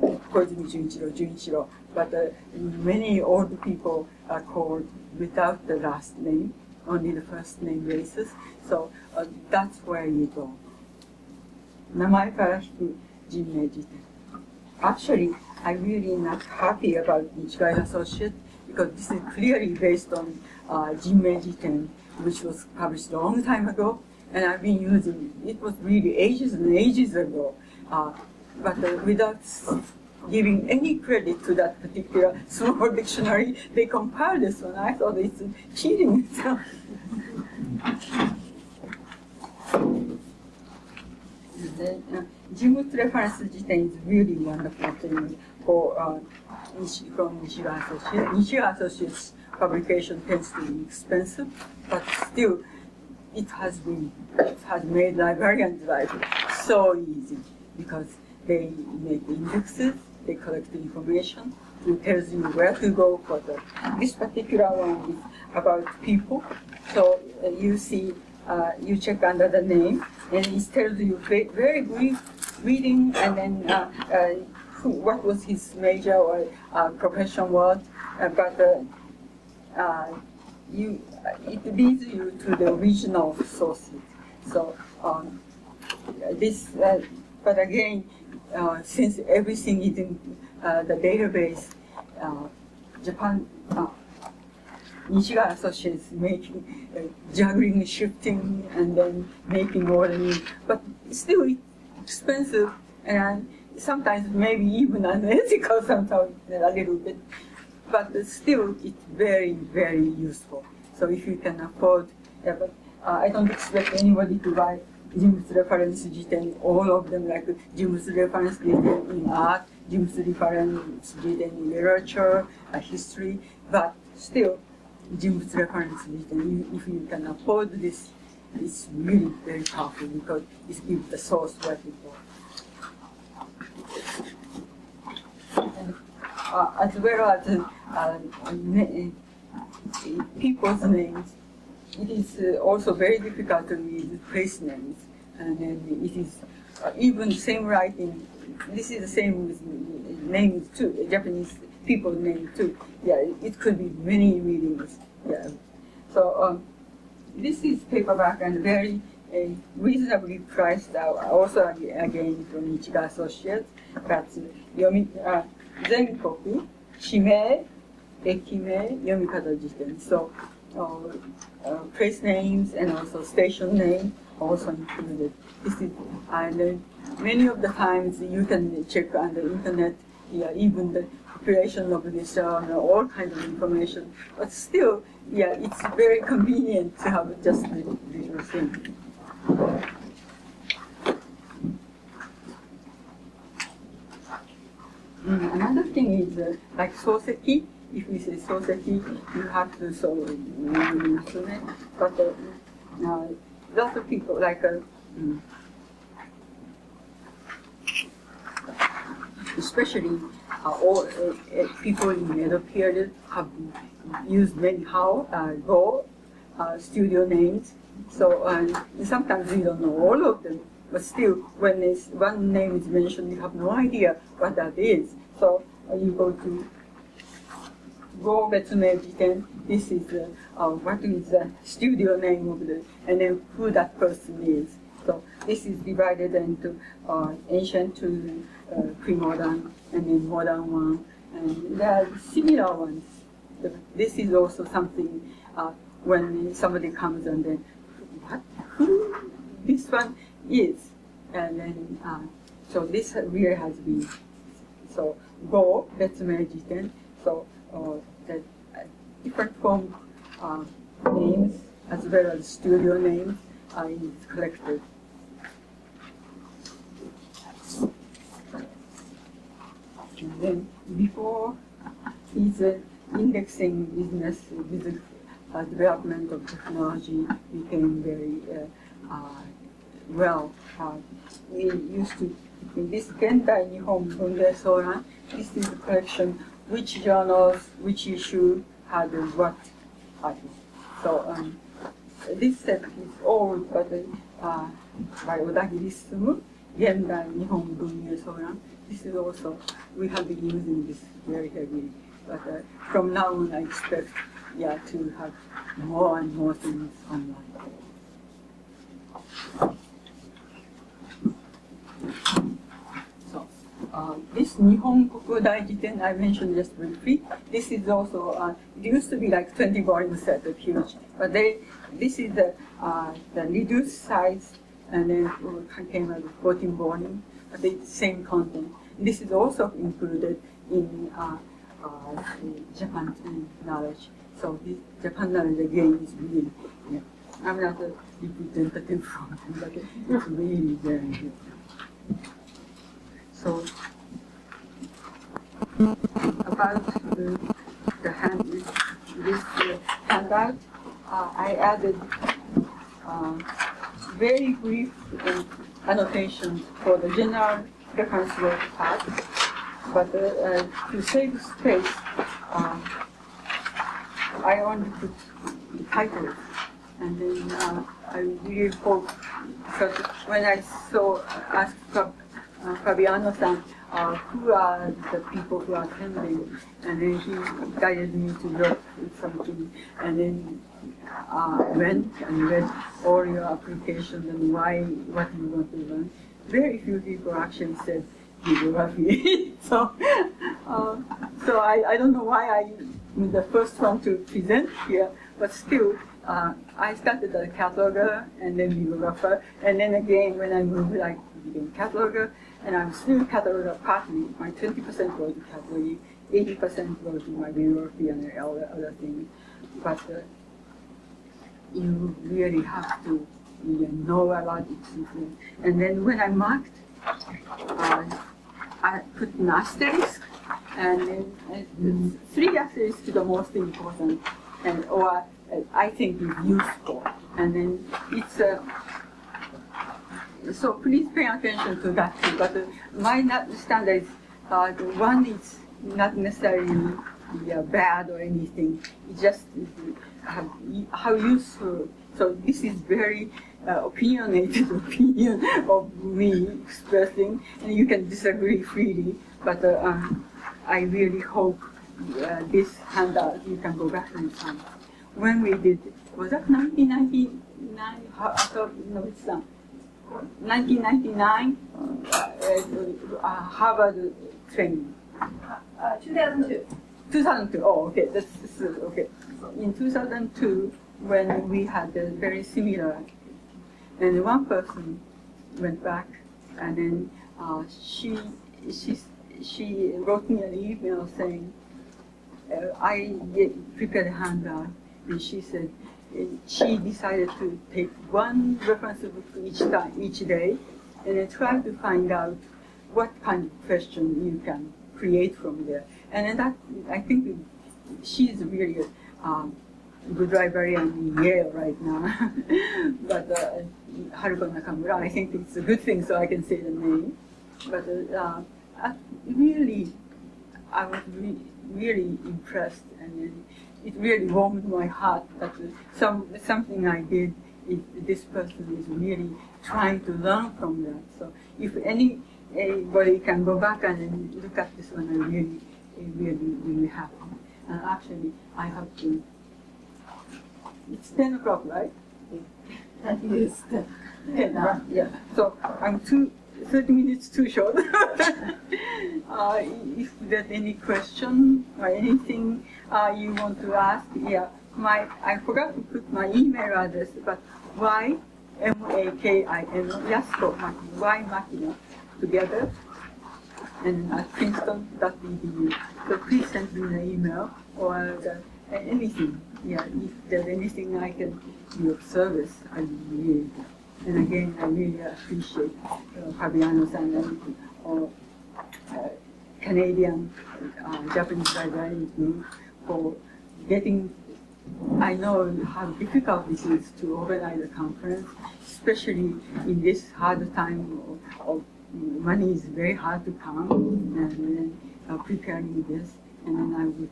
Koizumi Junichiro Junichiro, but uh, many old people are called without the last name, only the first name basis. So uh, that's where you go. 名前から引く人名辞典 Actually, I'm really not happy about Nichigai Associate because this is clearly based on uh, Jinmei Jiten, which was published a long time ago, and I've been using it. It was really ages and ages ago. Uh, but uh, without giving any credit to that particular small dictionary, they compiled this one. I thought it's cheating. the reference is really wonderful thing for uh, from Nichigai Associates. Nichigai Associates publication tends to be expensive, but still it has been it has made librarians' life so easy because they make indexes, they collect the information, it tells you where to go for the. This particular one is about people, so uh, you see, uh, you check under the name, and it tells you very, brief reading, and then uh, uh what was his major or uh, profession was, uh, but you, it leads you to the original sources. So um, this, but again, uh, since everything is in uh, the database, uh, Japan, uh, Nichigai Associates making, uh, juggling, shifting, and then making new, but still it's expensive and sometimes maybe even unethical sometimes a little bit, but still it's very, very useful. So if you can afford Yeah, but uh, I don't expect anybody to write Jim's reference jiten, all of them like Jim's reference in art, Jim's reference in literature, history, but still, Jim's reference if you can afford this, it's really very powerful because it gives the source where people. And, uh, as well as uh, people's names, it is uh, also very difficult with place names, and it is uh, even same writing. This is the same with names too. Japanese people name too. Yeah, it could be many readings. Yeah, so um, this is paperback and very uh, reasonably priced. Uh, also again from Nichigai Associates, but yomi uh, zenkoku chimei, ekimei, yomikata jiten. So uh, place names and also station name also included this is and many of the times you can check on the internet yeah, even the population of this uh, all kinds of information but still yeah it's very convenient to have just the visual thing Mm, another thing is uh, like soseki. If say soseki, you have to so mm, but uh, uh, lots of people like uh, mm, especially uh, all uh, uh, people in Edo period have used many how uh, go studio names. So sometimes we don't know all of them. But still, when this one name is mentioned, you have no idea what that is. So you go to Go Betsumei Jiten. This is uh, uh, what is the studio name of the, and then who that person is. So this is divided into uh, ancient to uh, pre-modern and then modern one. And there are similar ones. This is also something uh, when somebody comes and then, what? Who? This one is. And then, uh, so this really has been, so go, jiten. So uh, the uh, different form uh, names as well as studio names are collected. And then before uh, indexing business with the development of technology became very uh, uh, well. Uh, we used to, in this Gendai Nihon Bungei Soran, this is the collection, which journals, which issue had what article. So um, this set is all but uh, by Odagiri Sumu, Gendai Nihon Soran. This is also, we have been using this very heavily. But uh, from now on, I expect yeah, to have more and more things online. Uh, this Nihon Kokudai Jiten I mentioned just briefly, this is also, uh, it used to be like 20 volume set of huge, but they, this is the, uh, the reduced size and then it came out with 14 volume, but the same content. This is also included in uh, uh, Japan knowledge. So this Japan knowledge again is really, yeah. I'm not a representative from them, but it's really very good. So about the, the hand, this uh, handout, uh, I added uh, very brief uh, annotations for the general reference part, but uh, uh, to save space, I only put the title, and then I really hope because when I saw asked uh, Fabiano-san uh, who are the people who are attending, and then he guided me to look something, and then uh, went and read all your applications and why, what you want to learn. Very few people actually said bibliography. so, uh, so I, I don't know why I'm the first one to present here, but still, uh, I started as a cataloger and then bibliographer, and then again when I moved, I became cataloger, and I'm still cataloger partly. My 20% goes to catalogy, 80% goes to my bibliography and other, other things. But uh, you really have to you know a lot. Of things. And then when I marked, uh, I put an asterisk, and then uh, three asterisks to the most important, and or uh, I think useful. And then it's a uh, so please pay attention to that too. But uh, my standard is uh, one is not necessarily uh, bad or anything. It's just uh, how useful. So this is very uh, opinionated opinion of me expressing, and you can disagree freely. But uh, um, I really hope this handout you can go back and find. When we did, was that 1999? no, it's not. 1999 uh, uh, Harvard training. Uh, 2002. 2002. Oh, okay. Is okay. In 2002, when we had a very similar, and one person went back, and then uh, she she she wrote me an email saying, uh, I prepared a handout, and she said she decided to take one reference book each time, each day, and then try to find out what kind of question you can create from there. And that, I think she's really a um, good librarian in Yale right now. but uh, Haruko Nakamura, I think it's a good thing so I can say the name. But uh, uh, really, I was re really impressed and it really warmed my heart that some, something I did, this person is really trying to learn from that. So if any anybody can go back and look at this one, I'm really, really, really happy. And actually, I have to. It's 10 o'clock, right? That is 10. 10 right? Yeah. So I'm two, 30 minutes too short. uh, if there's any question or anything uh, you want to ask, yeah. My, I forgot to put my email address, but Y M A K I N Makino, why Makino together and at princeton.edu. So please send me an email or the, anything. Yeah, if there's anything I can be of service, I really And again, I really appreciate uh, Fabiano-san and uh, Canadian uh, Japanese librarian for getting I know how difficult it is to organize a conference, especially in this hard time of, of money is very hard to come, and uh, preparing this, and then I would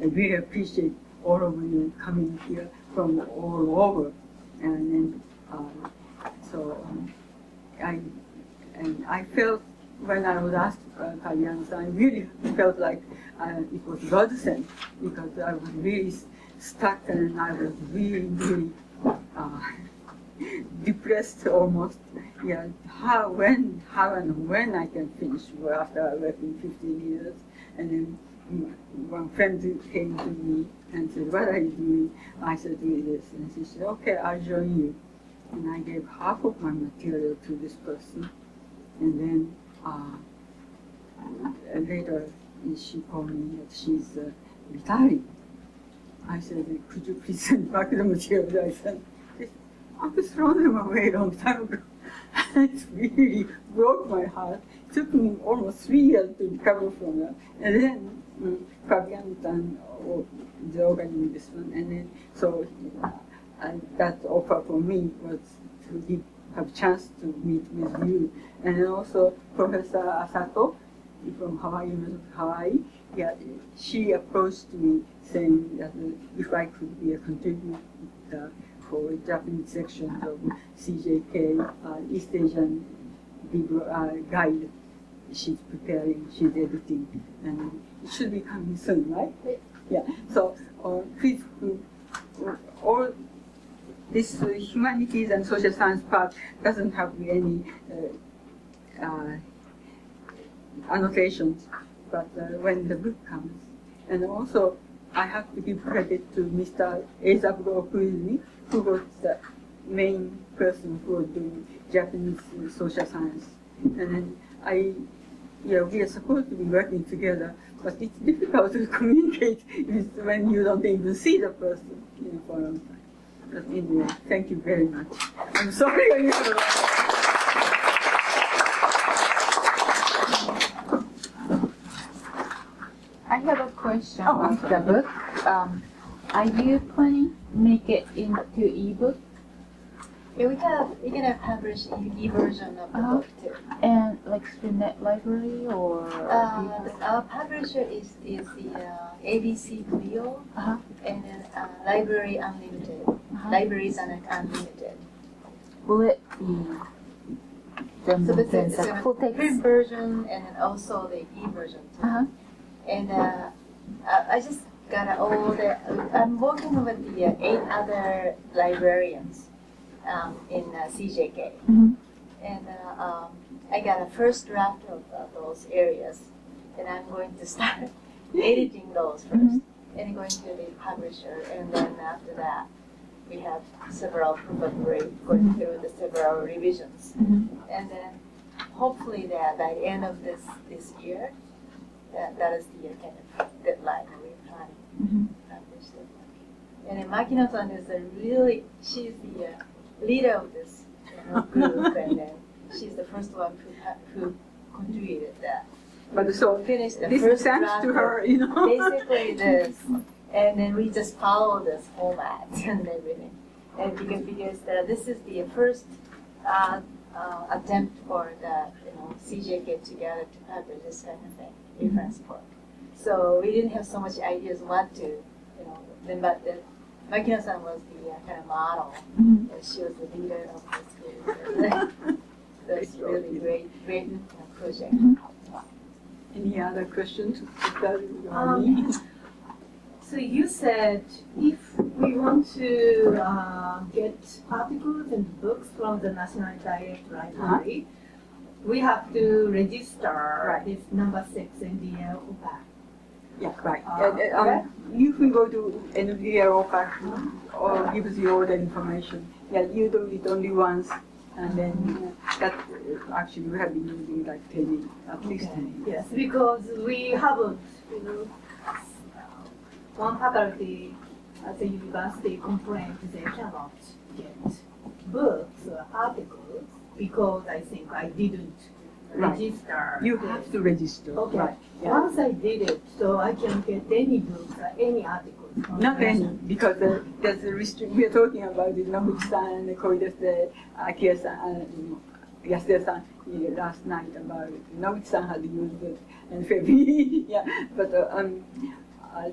I really appreciate all of you coming here from all over, and then uh, so um, I and I felt when I was asked uh, I really felt like uh, it was God sent because I was really stuck and I was really really. Uh, depressed almost. Yeah, how, when, how and when I can finish after working 15 years. And then one friend came to me and said, what are you doing? I said, doing this. And she said, okay, I'll join you. And I gave half of my material to this person. And then uh, later she called me that she's uh, retiring. I said, could you please send back the material I sent? I was thrown them away a long time ago. it really broke my heart. It took me almost three years to recover from that. And then um, Fabian done the organizing this one. And then, so uh, that offer for me was to give, have a chance to meet with you. And also Professor Asato from Hawaii University of Hawaii, yeah, she approached me saying that uh, if I could be a contributor for Japanese sections of CJK, uh, East Asian uh, guide. She's preparing, she's editing, and it should be coming soon, right? Yeah. So uh, please, uh, all this uh, humanities and social science part doesn't have any uh, uh, annotations, but when the book comes, and also I have to give credit to Mr. Eizaburo Okuizumi, who was the main person who doing Japanese social science. And I, yeah, we are supposed to be working together, but it's difficult to communicate when you don't even see the person you know, for a long time. But anyway, thank you very much. I'm sorry you I have a question Oh, on the book. Um, are you planning to make it into ebook Yeah, we have, we can have published e- e-version of the Uh-huh. book too. and like through net library or? Uh, our publisher is, is the uh, ABC Clio Uh-huh. and then uh, Library Unlimited. Uh-huh. Libraries Un- Unlimited. Will it be the, So the, this is the a full print text? version and then also the e-version too. Uh-huh. And uh, I, just got all the, I'm working with the uh, eight other librarians um, in uh, CJK. Mhm. And uh, um, I got a first draft of uh, those areas. And I'm going to start editing those 1st Mhm. and going to the publisher. And then after that, we have several, probably going through the several revisions. Mhm. And then hopefully that by the end of this, this year, that, that is the kind of deadline that we're planning Mhm. to publish the book. And then Makino-san is a really, she's the uh, leader of this you know, group, and then she's the first one who, ha- who contributed that. But so, Finished the this is first thanks to her, you know. basically this, and then we just follow this format and everything. And because because the, this is the first uh, uh, attempt for the you know CJ get together to publish this kind of thing, reference book. So we didn't have so much ideas what to you know. Then but the Makino-san was the uh, kind of model, Mhm. and she was the leader of this group. so it's really great, great uh, project. Any other questions to tell you? Um, So you said if we want to uh, get articles and books from the National Diet Library, we have to register Right. this number six in the uh, OPAC. Yeah, right. Uh, And, uh, um, if we go to NVDA OPAC or gives you all the information, yeah, you do it only once, and then uh, that uh, actually we have been using like ten, at least ten. Yes, because we haven't, you know, one faculty at the university complained they cannot get books or articles because I think I didn't Right. register. You have to register, Okay. right? Yeah. Once I did it, so I can get any books or any articles. Not any, because uh, there's a restrict, we are talking about the Noguchi-san and Koide-san, Akiya-san, and Yasuda-san uh, last night about it. Noguchi-san had used it, and Febi, yeah, but uh, um, uh,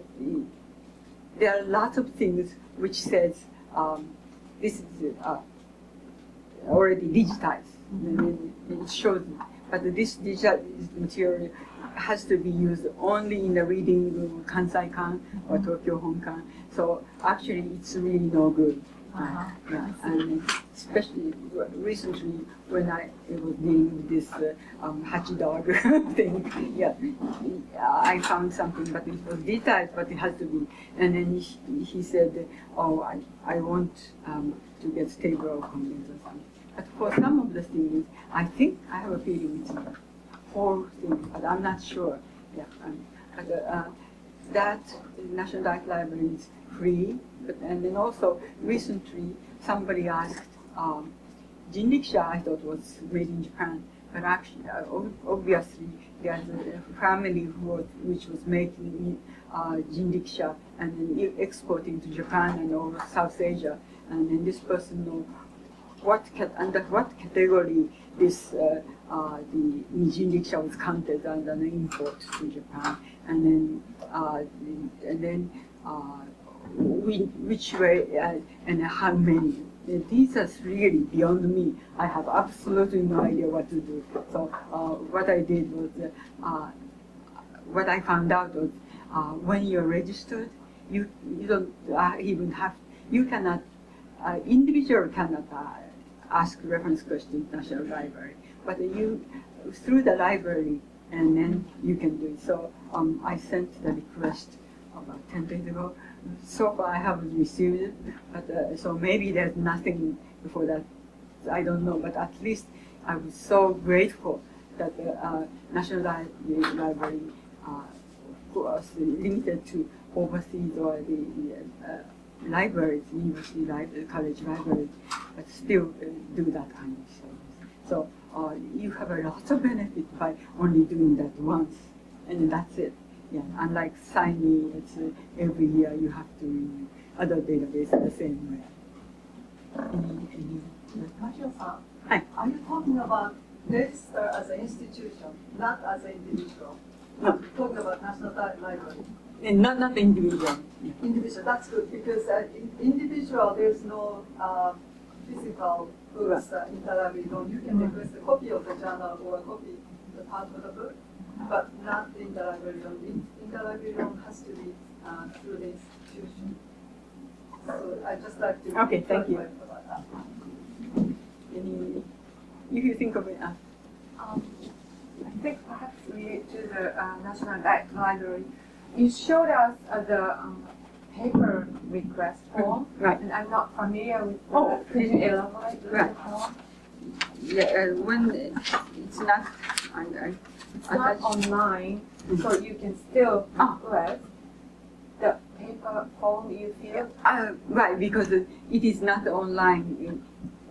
there are lots of things which says um, this is uh, already digitized. And then it shows, but this digital material has to be used only in the reading room, Kansai-kan or Tokyo Honkan. So actually, it's really no good. Uh-huh. Yeah, and especially recently when I was with this uh, um, Hachi dog thing, yeah, I found something, but it was digitized, but it has to be. And then he, he said, "Oh, I, I want um, to get stable contents or something." But for some of the things, I think I have a feeling it's a whole thing, but I'm not sure. Yeah, um, but uh, that National Diet Library is free, and then also recently somebody asked, um, Jinriksha I thought was made in Japan, but actually, uh, obviously, there's a family was, which was making uh, Jinriksha and then exporting to Japan and all South Asia, and then this person know what under what category this uh, uh, the Jinriksha was counted under an import to Japan, and then uh, and then uh, which way uh, and how many. These are really beyond me. I have absolutely no idea what to do. So uh, what I did was, uh, what I found out was, when you're registered, you you don't even have you cannot individual cannot ask reference questions National Library, but you through the library and then you can do it. So um, I sent the request about 10 days ago. So far I haven't received it, but uh, so maybe there's nothing before that. I don't know, but at least I was so grateful that the uh, National Library uh, was limited to overseas or the, uh, libraries, university libraries, college libraries, but still uh, do that kind of service. So uh, you have a lot of benefit by only doing that once, and that's it. Yeah, unlike SIME, it's uh, every year you have to other database the same way. Any, any, Hi. are you talking about register as an institution, not as an individual? No. Talking about National Library. and not not individual. Yeah. Individual, that's good, because uh, in individual, there's no uh, physical books, uh, interlibrary loan. You can request a copy of the journal or a copy, of the part of the book, but not the interlibrary loan. In- Interlibrary loan has to be uh, through the institution. So I just like to. Okay, thank you. about that. Any, if you think of it, uh, Um, I think perhaps related to the uh, National Li- Library, you showed us uh, the um, paper request form, right. and I'm not familiar with the, Oh, could you elaborate on right. the form? Yeah, uh, when it's not, I, I, It's not online, so you can still Ah. request the paper form you fill. Uh, right, because it is not online.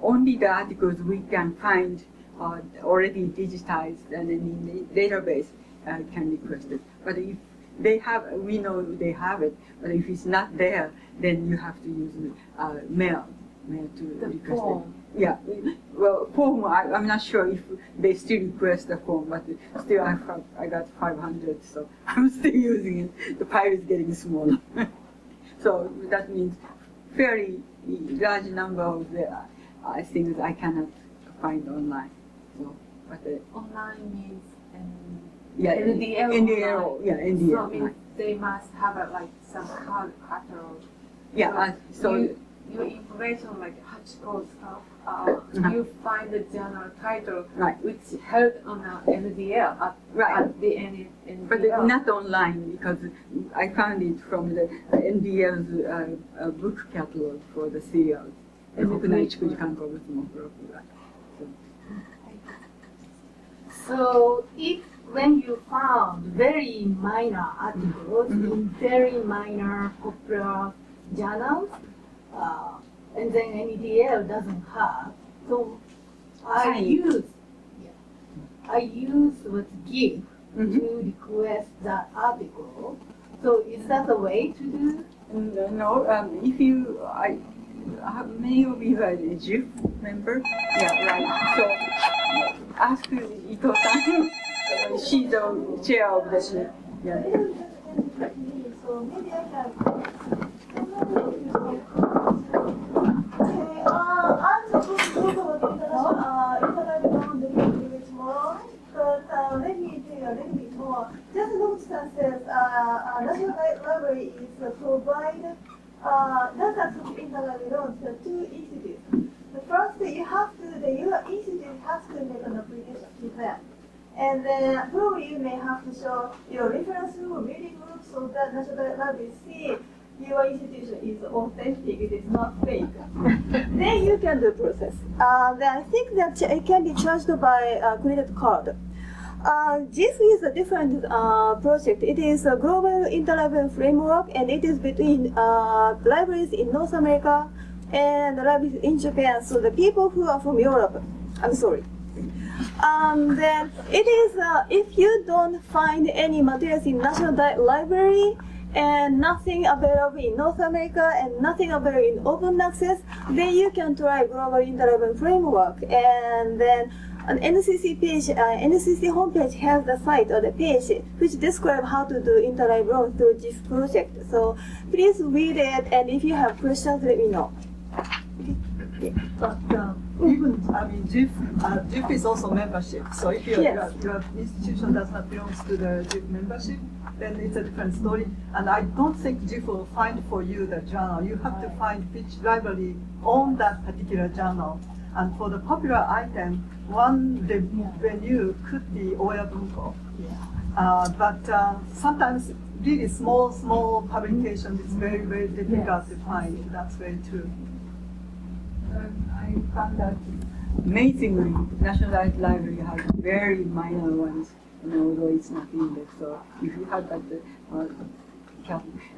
Only the articles we can find uh, already digitized and in the database uh, can request it. But if they have, we know they have it. But if it's not there, then you have to use uh, mail, mail to The request form. it. Yeah, well, form. I, I'm not sure if they still request the form, but still, I have, I got 500, so I'm still using it. The pile is getting smaller. So that means fairly large number of the uh, things I cannot find online. So, but uh, Online means um, yeah, NDL NDL, yeah, so NDL. means they must have a, like some catalog. Yeah, uh, so you, your information like Hachiko stuff, uh, -huh. you find the journal title right. which held on the NDL at, right. at the end But it's not online because I found it from the NDL's uh, uh, book catalog for the CEOs. So if when you found very minor articles mm -hmm. in very minor popular journals, uh, and then NDL doesn't have, so I use yeah, I use what GIF Mhm. to request that article. So is that the way to do? No, no, um, if you, I, uh, many of you are a GIF member, yeah, right, so ask Ito-san, she's the chair of the, yeah. So maybe I can. Probably you may have to show your reference room, reading room, so that National Library see your institution is authentic, it is not fake. then you can do process. Uh, then I think that it can be charged by uh, credit card. Uh, this is a different uh, project. It is a global interlibrary framework, and it is between uh, libraries in North America and libraries in Japan. So the people who are from Europe, I'm sorry, um, then it is uh, if you don't find any materials in National Di- Library and nothing available in North America and nothing available in open access, then you can try Global Interlibrary Framework. And then an NCC page, uh, NCC homepage has the site or the page which describe how to do interlibrary through this project. So please read it, and if you have questions, let me know. But uh, even, I mean, GIF, uh, GIF is also membership. So if your, Yes. your, institution does not belong to the GIF membership, then it's a different story. And I don't think GIF will find for you the journal. You have to find which library on that particular journal. And for the popular item, one the venue could be Oya Bunko. Uh, but uh, sometimes really small, small publication is very, very difficult to find. That's very true. Um, I found that amazingly, National Diet Library has very minor ones, you know, although it's not indexed. So if you have that, uh, uh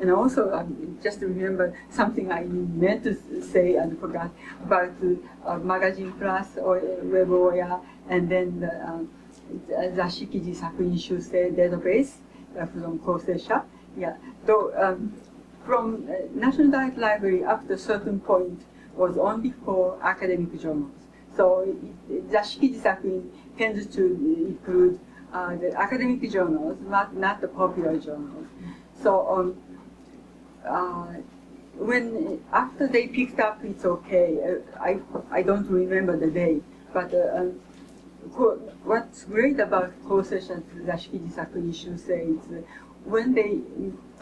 and also, um, just remember something I meant to say and forgot about uh, uh Magazine Plus or uh, Web Oya, and then the uh, Zasshi Kiji Sakuin Shusei database uh, from Koseisha. Yeah. So um, from uh, National Diet Library up to a certain point, was only for academic journals. So the Dashiki Jisaku tends to include uh, the academic journals, not, not the popular journals. So um, uh, when after they picked up it's okay uh, i i don't remember the date but uh, um, what's great about Koseisha's dashikiji sakuni is when they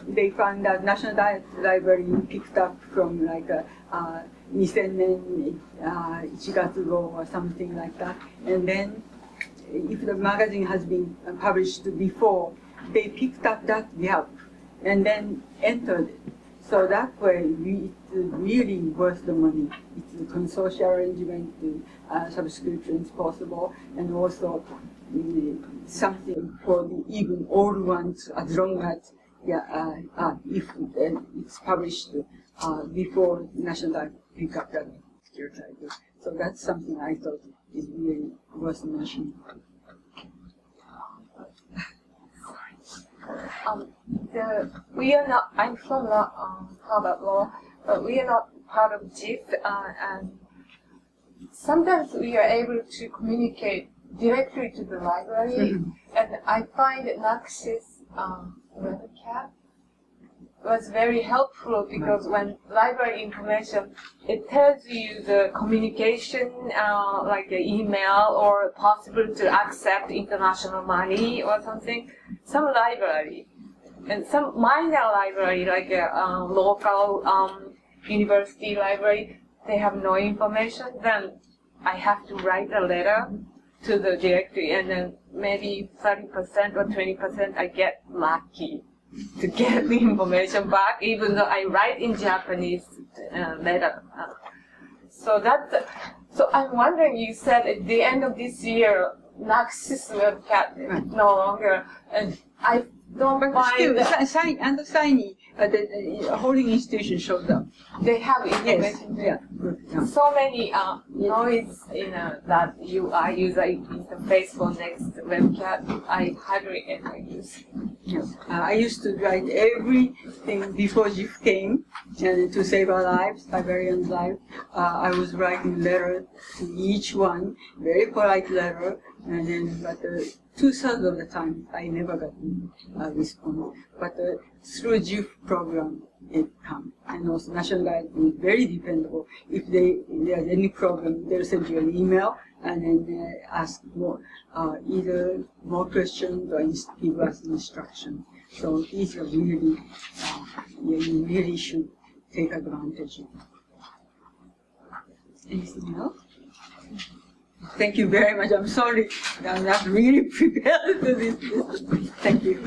they found that national library picked up from like a, uh, uh 2000年、uh, 1月号 or something like that, and then if the magazine has been published before, they picked up that gap and then entered it. So that way, we, it's really worth the money. It's a consortium arrangement, uh, subscriptions possible, and also mm, something for the even old ones as long as yeah, uh, uh, if uh, it's published uh, before National Diet pick up that idea. So that's something I thought is really worth mentioning. Um, the, we are not, I'm from the, um, Harvard Law, but we are not part of GIF, uh, and sometimes we are able to communicate directly to the library, and I find NACSIS, um, Webcat was very helpful because when library information, it tells you the communication, uh, like the email or possible to accept international money or something. Some library and some minor library, like a uh, local um, university library, they have no information. Then I have to write a letter to the directory, and then maybe 30% or 20% I get lucky to get the information back, even though I write in Japanese uh, letter. So that's so. I'm wondering. You said at the end of this year, webcat is no longer, and I don't But find still, si- sign, and the signing, uh, the, the holding institution shows up. they have Yes, yeah, yeah. So many uh, noise in uh, that UI user interface for NACSIS webcat. I hardly ever use. Yes. Uh, I used to write everything before GIF came and to save our lives, librarians' lives. Uh, I was writing letters to each one, very polite letter, and then but uh, two thirds of the time I never got a response. But uh, through GIF program it come, and also National Diet is very dependable. If they if there's any problem, they'll send you an email and then uh, ask more, uh, either more questions or give us instruction. So these are really, uh, you really should take advantage of. Anything else? Thank you very much. I'm sorry. I'm not really prepared for this. Thank you.